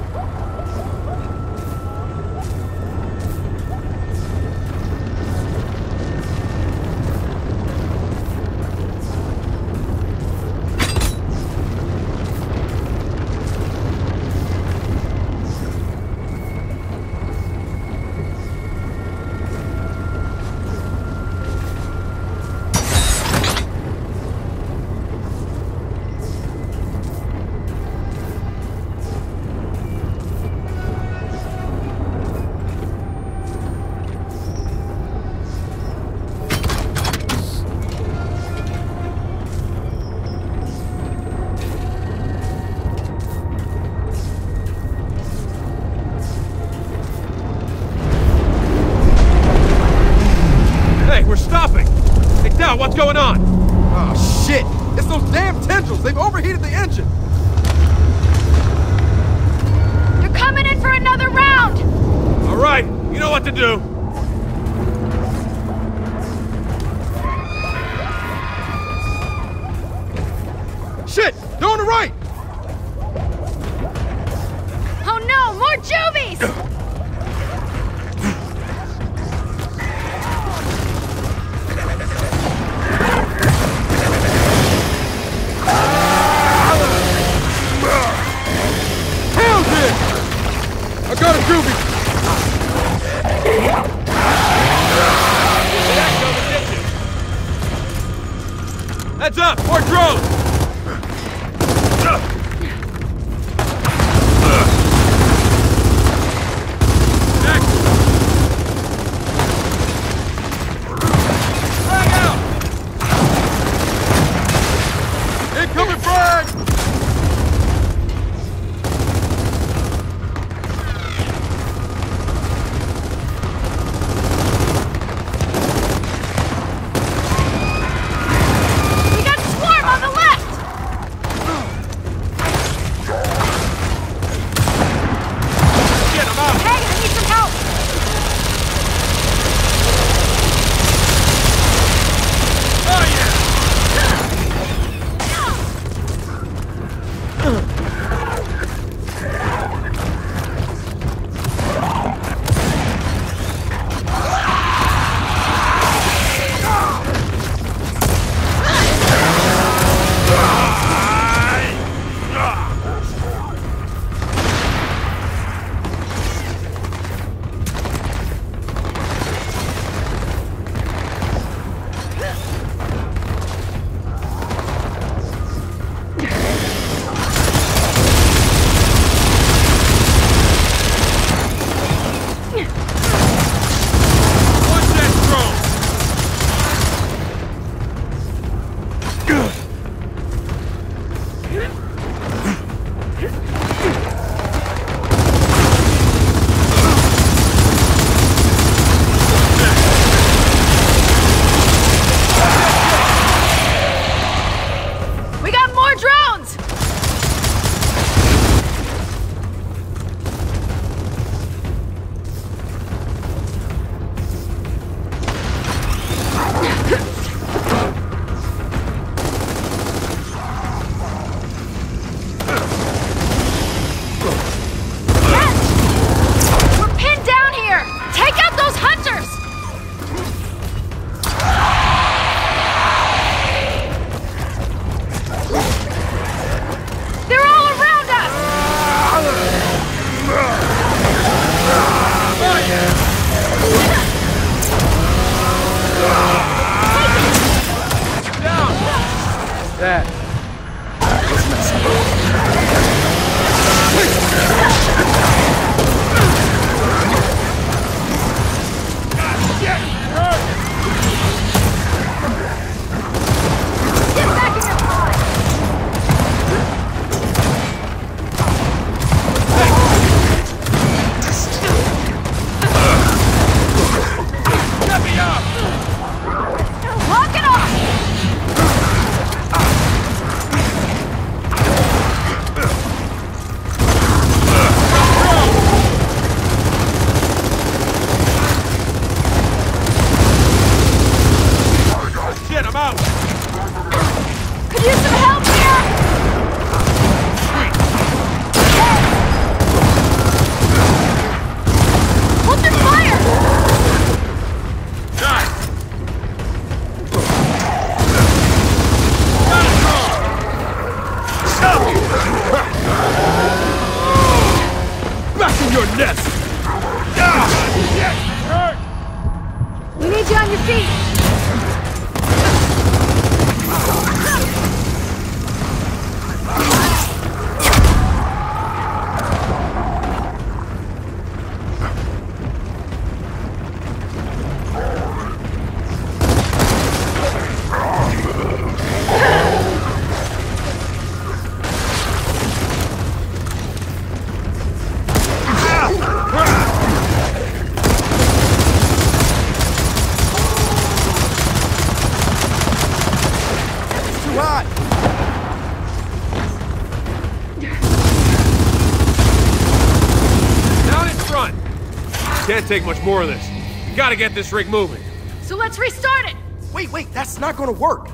Take much more of this. We Gotta get this rig moving. So let's restart it! Wait, wait, that's not gonna work.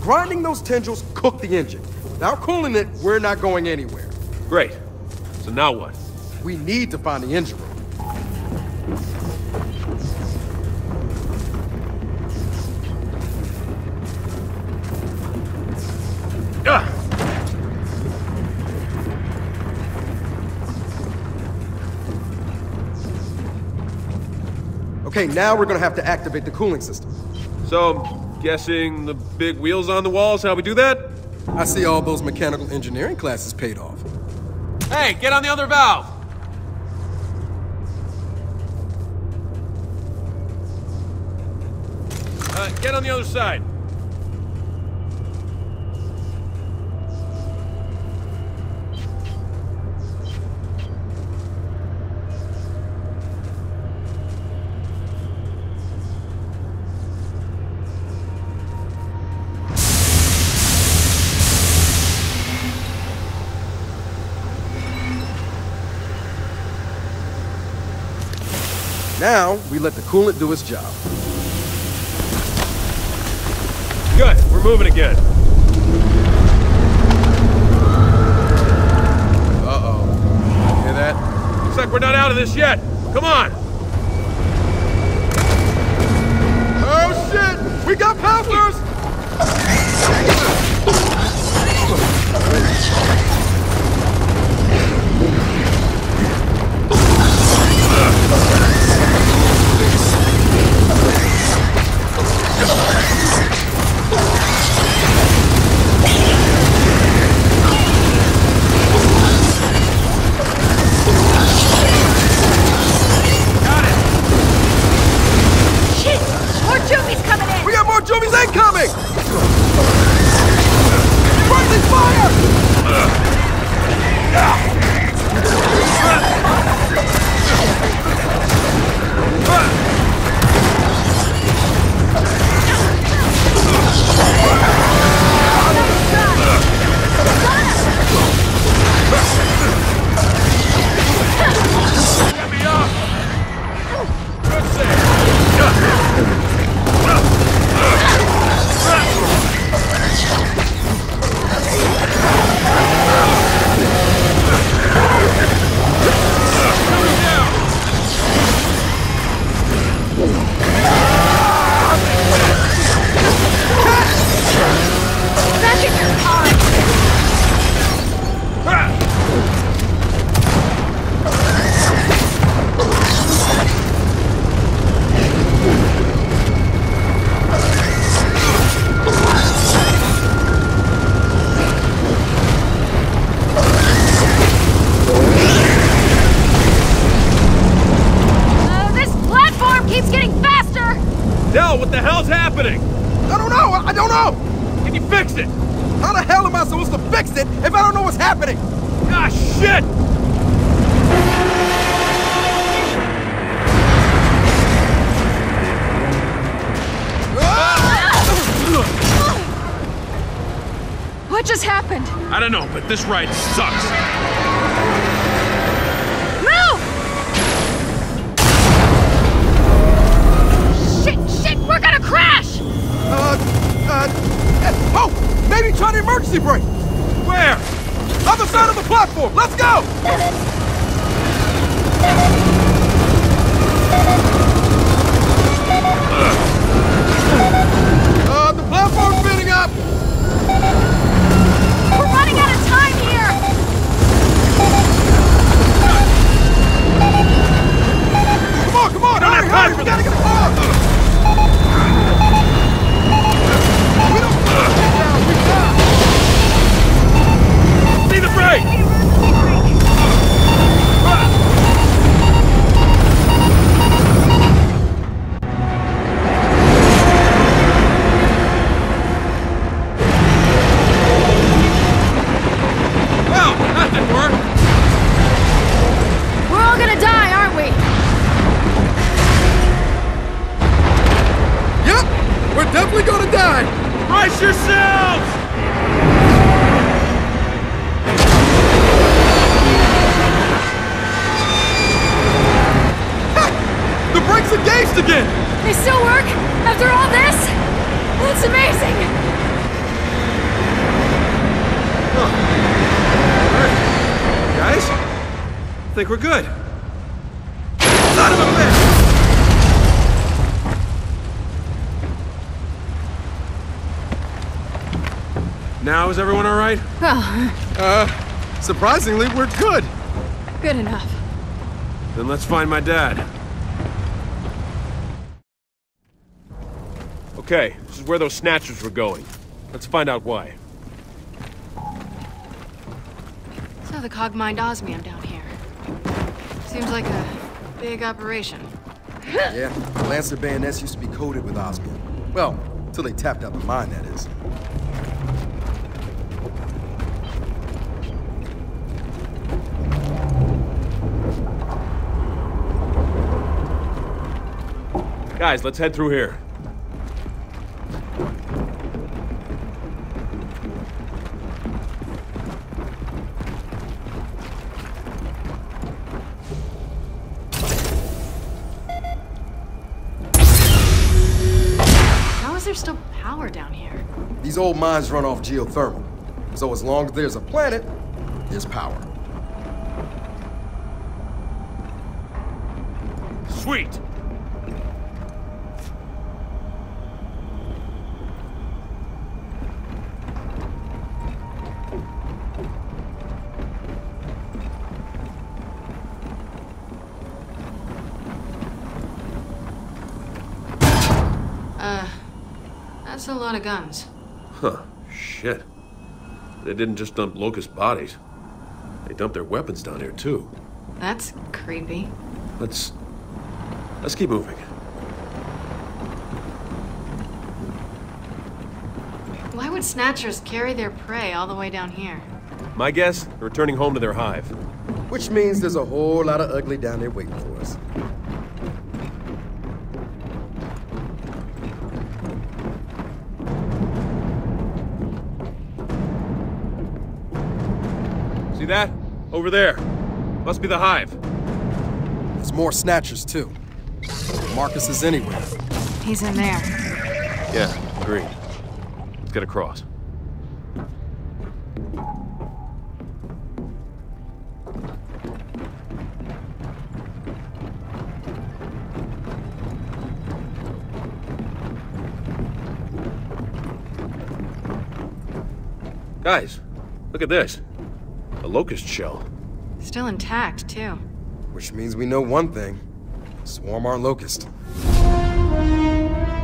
Grinding those tendrils cook the engine. Without cooling it, we're not going anywhere. Great. So now what? We need to find the engine room. Okay, now we're gonna have to activate the cooling system. So, guessing the big wheels on the walls, how we do that? I see all those mechanical engineering classes paid off. Hey, get on the other valve! Uh, get on the other side. Now, we let the coolant do its job. Good, we're moving again. Uh-oh. Hear that? Looks like we're not out of this yet. Come on! Oh shit! We got pouncers! this ride sucks. Think we're good. Son of a bitch! Now is everyone all right? Well, Uh, surprisingly, we're good. good enough. Then let's find my dad. Okay, this is where those snatchers were going. Let's find out why. So the cog mined osmium down. Seems like a big operation. Yeah, Lancer bayonets used to be coated with osmium. Well, till they tapped out the mine, that is. Guys, let's head through here. Mines run off geothermal. So as long as there's a planet, there's power. Sweet! Uh, that's a lot of guns. Huh, shit. They didn't just dump locust bodies. They dumped their weapons down here, too. That's creepy. Let's... Let's keep moving. Why would snatchers carry their prey all the way down here? My guess, they're returning home to their hive. Which means there's a whole lot of ugly down there waiting for us. See that? Over there. Must be the hive. There's more snatchers, too. Marcus is anywhere. He's in there. Yeah, agreed. Let's get across. Guys, look at this. A locust shell. Still intact, too. Which means we know one thing. Swarm aren't locust.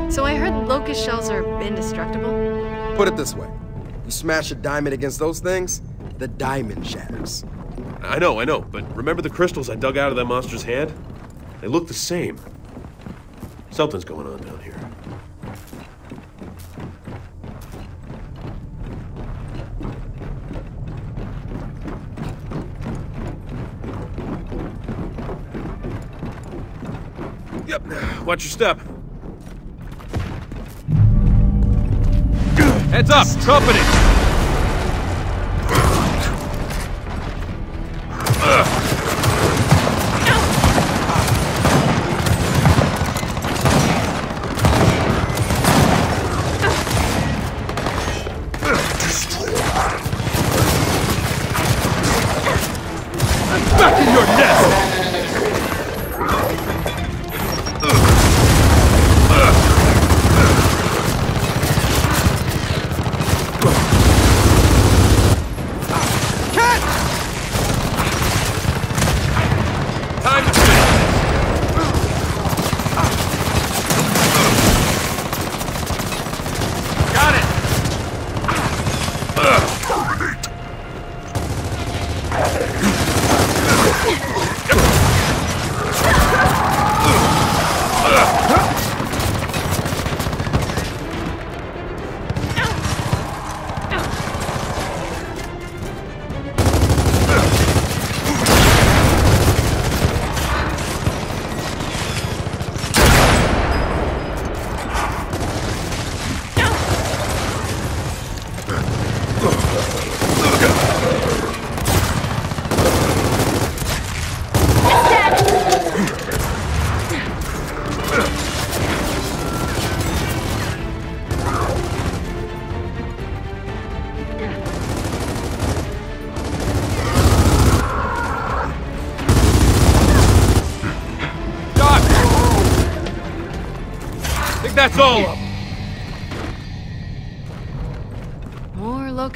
So I heard locust shells are indestructible? Put it this way. You smash a diamond against those things, the diamond shatters. I know, I know, but remember the crystals I dug out of that monster's hand? They look the same. Something's going on down here. Yep, watch your step. Heads up, company!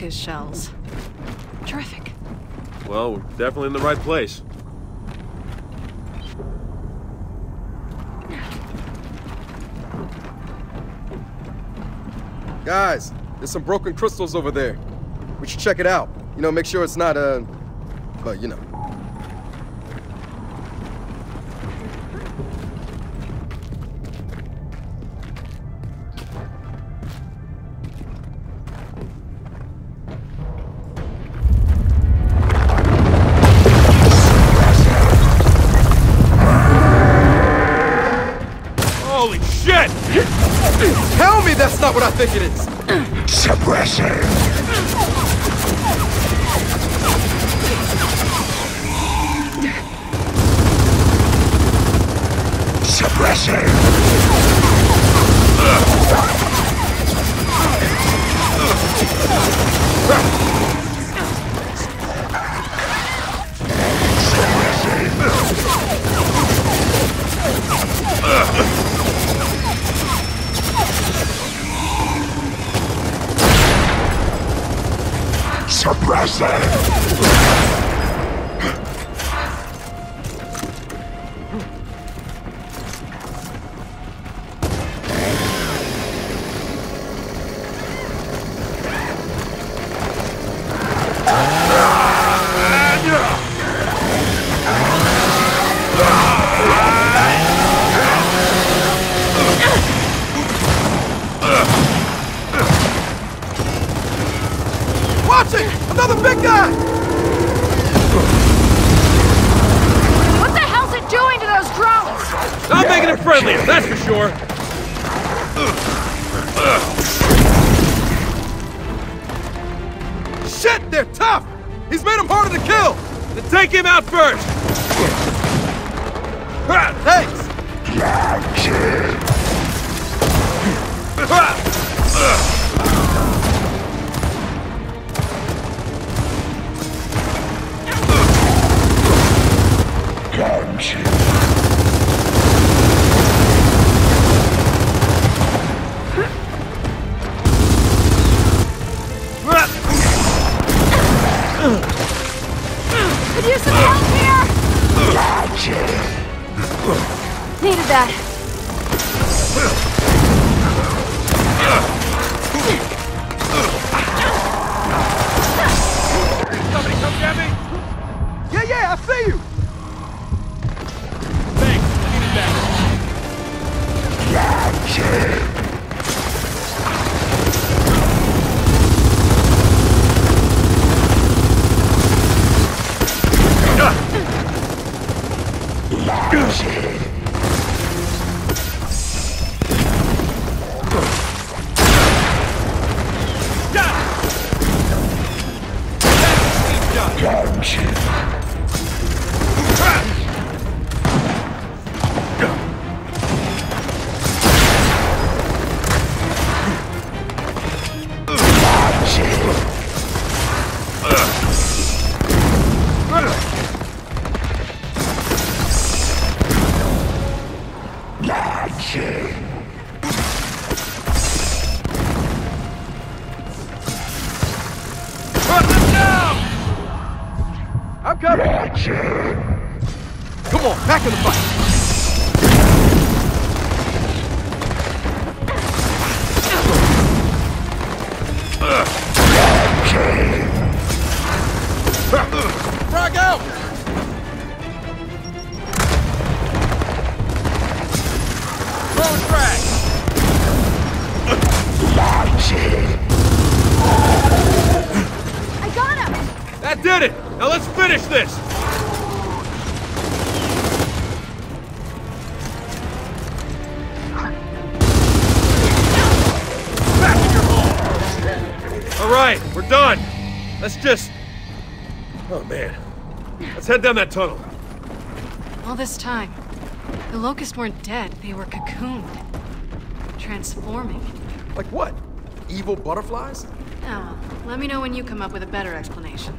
More locust shells. Terrific. Well, we're definitely in the right place. Guys, there's some broken crystals over there. We should check it out. You know, make sure it's not, uh, but you know. Down that tunnel. All this time, the locusts weren't dead, they were cocooned. Transforming. Like what? Evil butterflies? Now, let me know when you come up with a better explanation.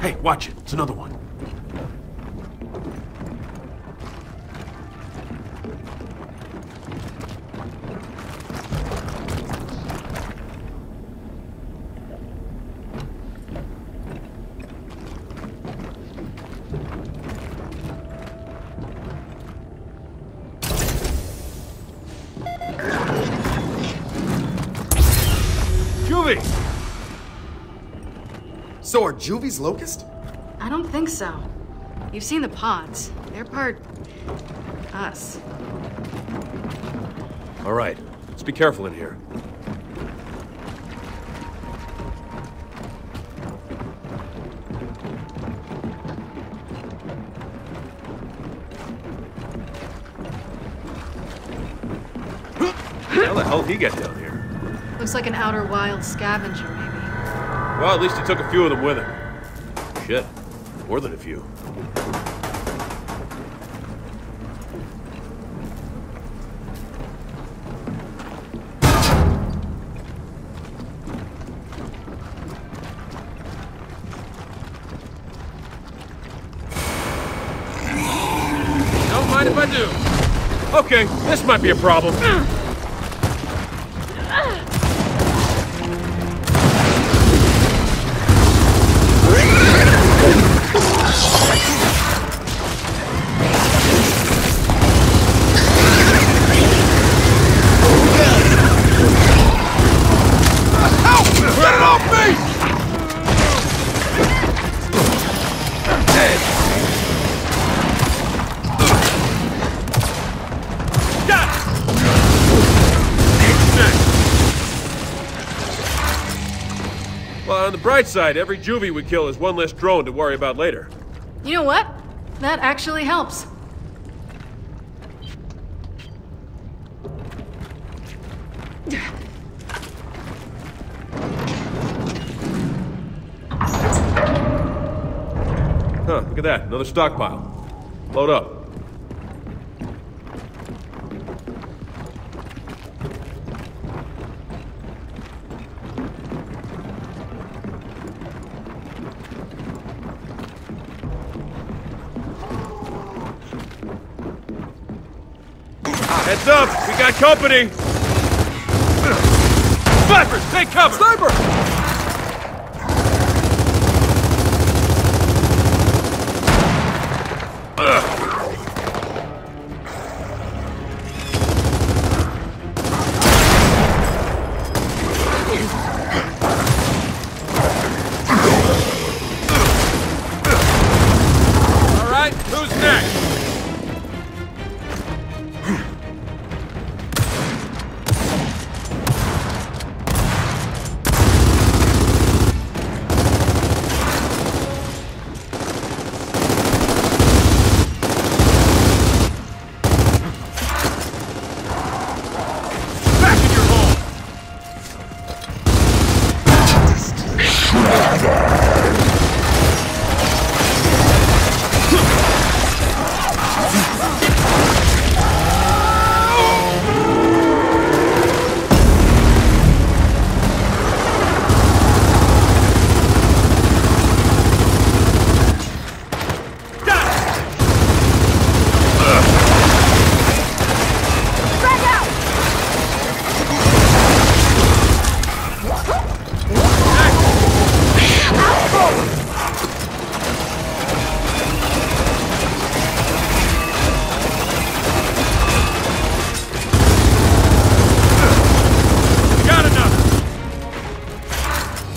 Hey, watch it. So are Juvie's locust? I don't think so. You've seen the pods. They're part... us. All right, let's be careful in here. How the hell did he get down here? Looks like an outer wild scavenger, maybe. Well, at least he took a few of them with him. Shit, more than a few. Don't mind if I do. Okay, this might be a problem. Bright side, every juvie we kill is one less drone to worry about later. You know what? That actually helps. Huh, look at that, another stockpile. Load up. Company! Snipers! Take cover! Sniper!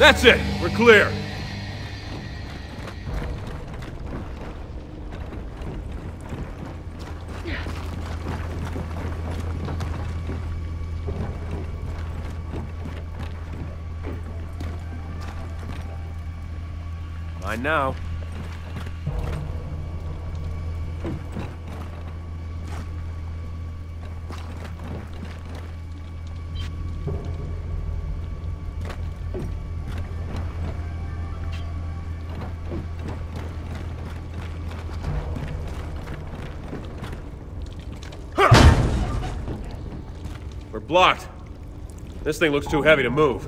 That's it! This thing looks too heavy to move.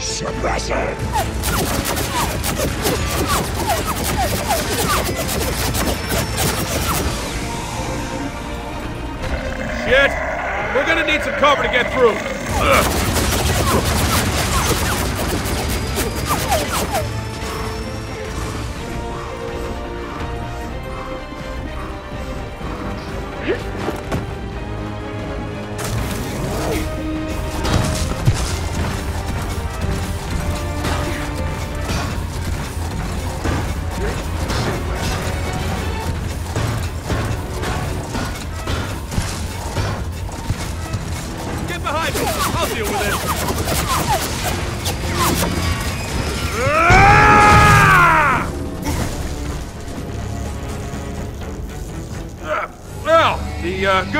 Suppressor! Shit! We're gonna need some cover to get through. Ugh.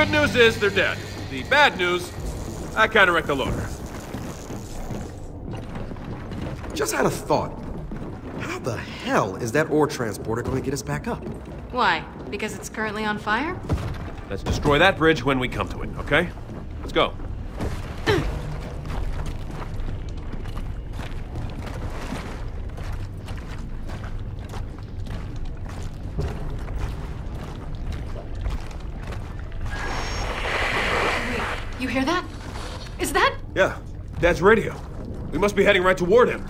Good news is they're dead. The bad news, I kind of wrecked the loader. Just had a thought. How the hell is that ore transporter going to get us back up? Why? Because it's currently on fire? Let's destroy that bridge when we come to it, okay? Dad's radio. We must be heading right toward him.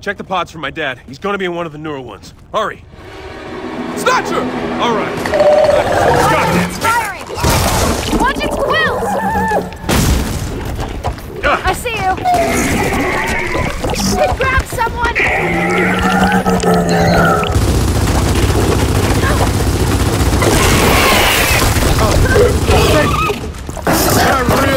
Right, check the pods for my dad. He's gonna be in one of the newer ones. Hurry. Snatcher! All right. Goddamn. Firing! Watch its quills! I see you! Hey, grab someone! I really need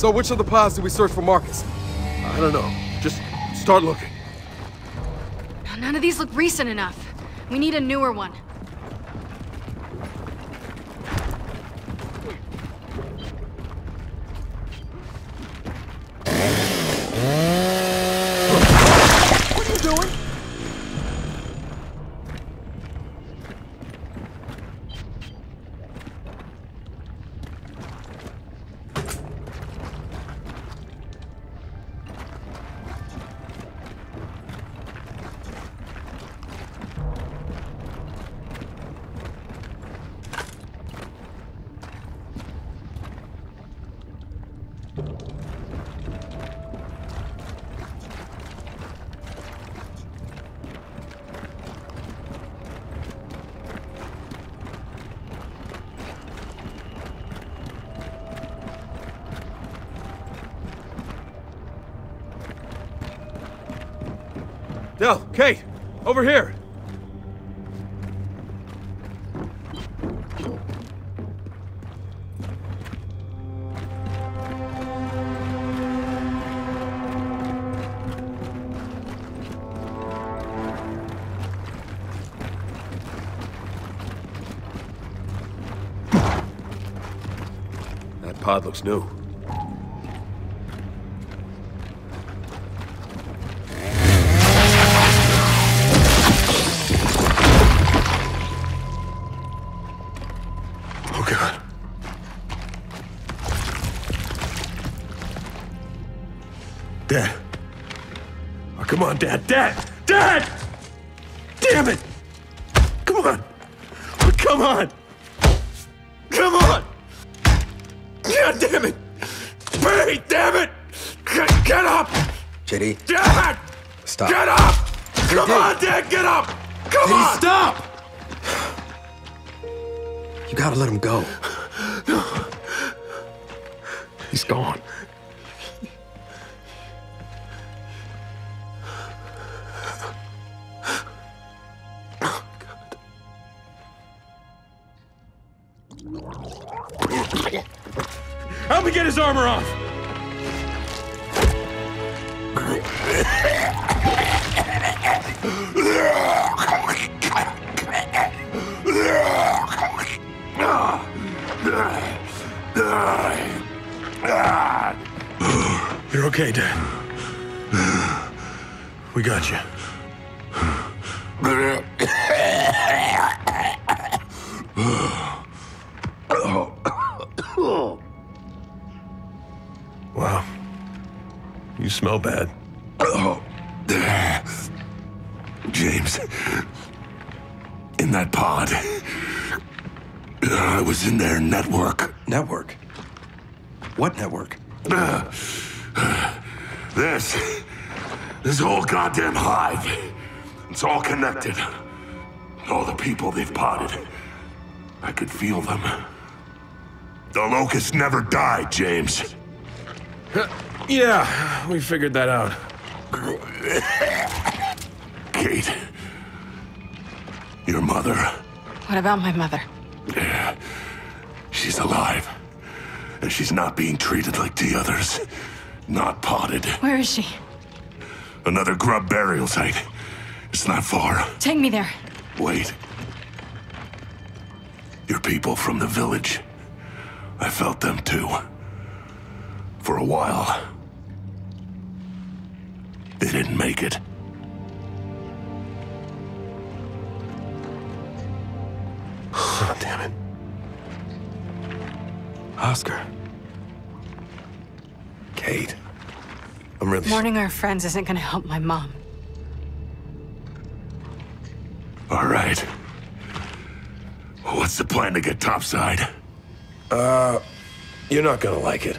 So which of the pods do we search for Marcus? I don't know. Just start looking. None of these look recent enough. We need a newer one. Kait, over here. That pod looks new. On, Dad. Dad! Dad! Never James. Yeah, we figured that out. Kait. Your mother. What about my mother? Yeah. She's alive. And she's not being treated like the others. Not potted. Where is she? Another grub burial site. It's not far. Take me there. Wait. Your people from the village. I felt them too. For a while. They didn't make it. Oh, damn it. Oscar. Kait. I'm really. Mourning our friends isn't gonna help my mom. All right. What's the plan to get topside? Uh, you're not gonna like it.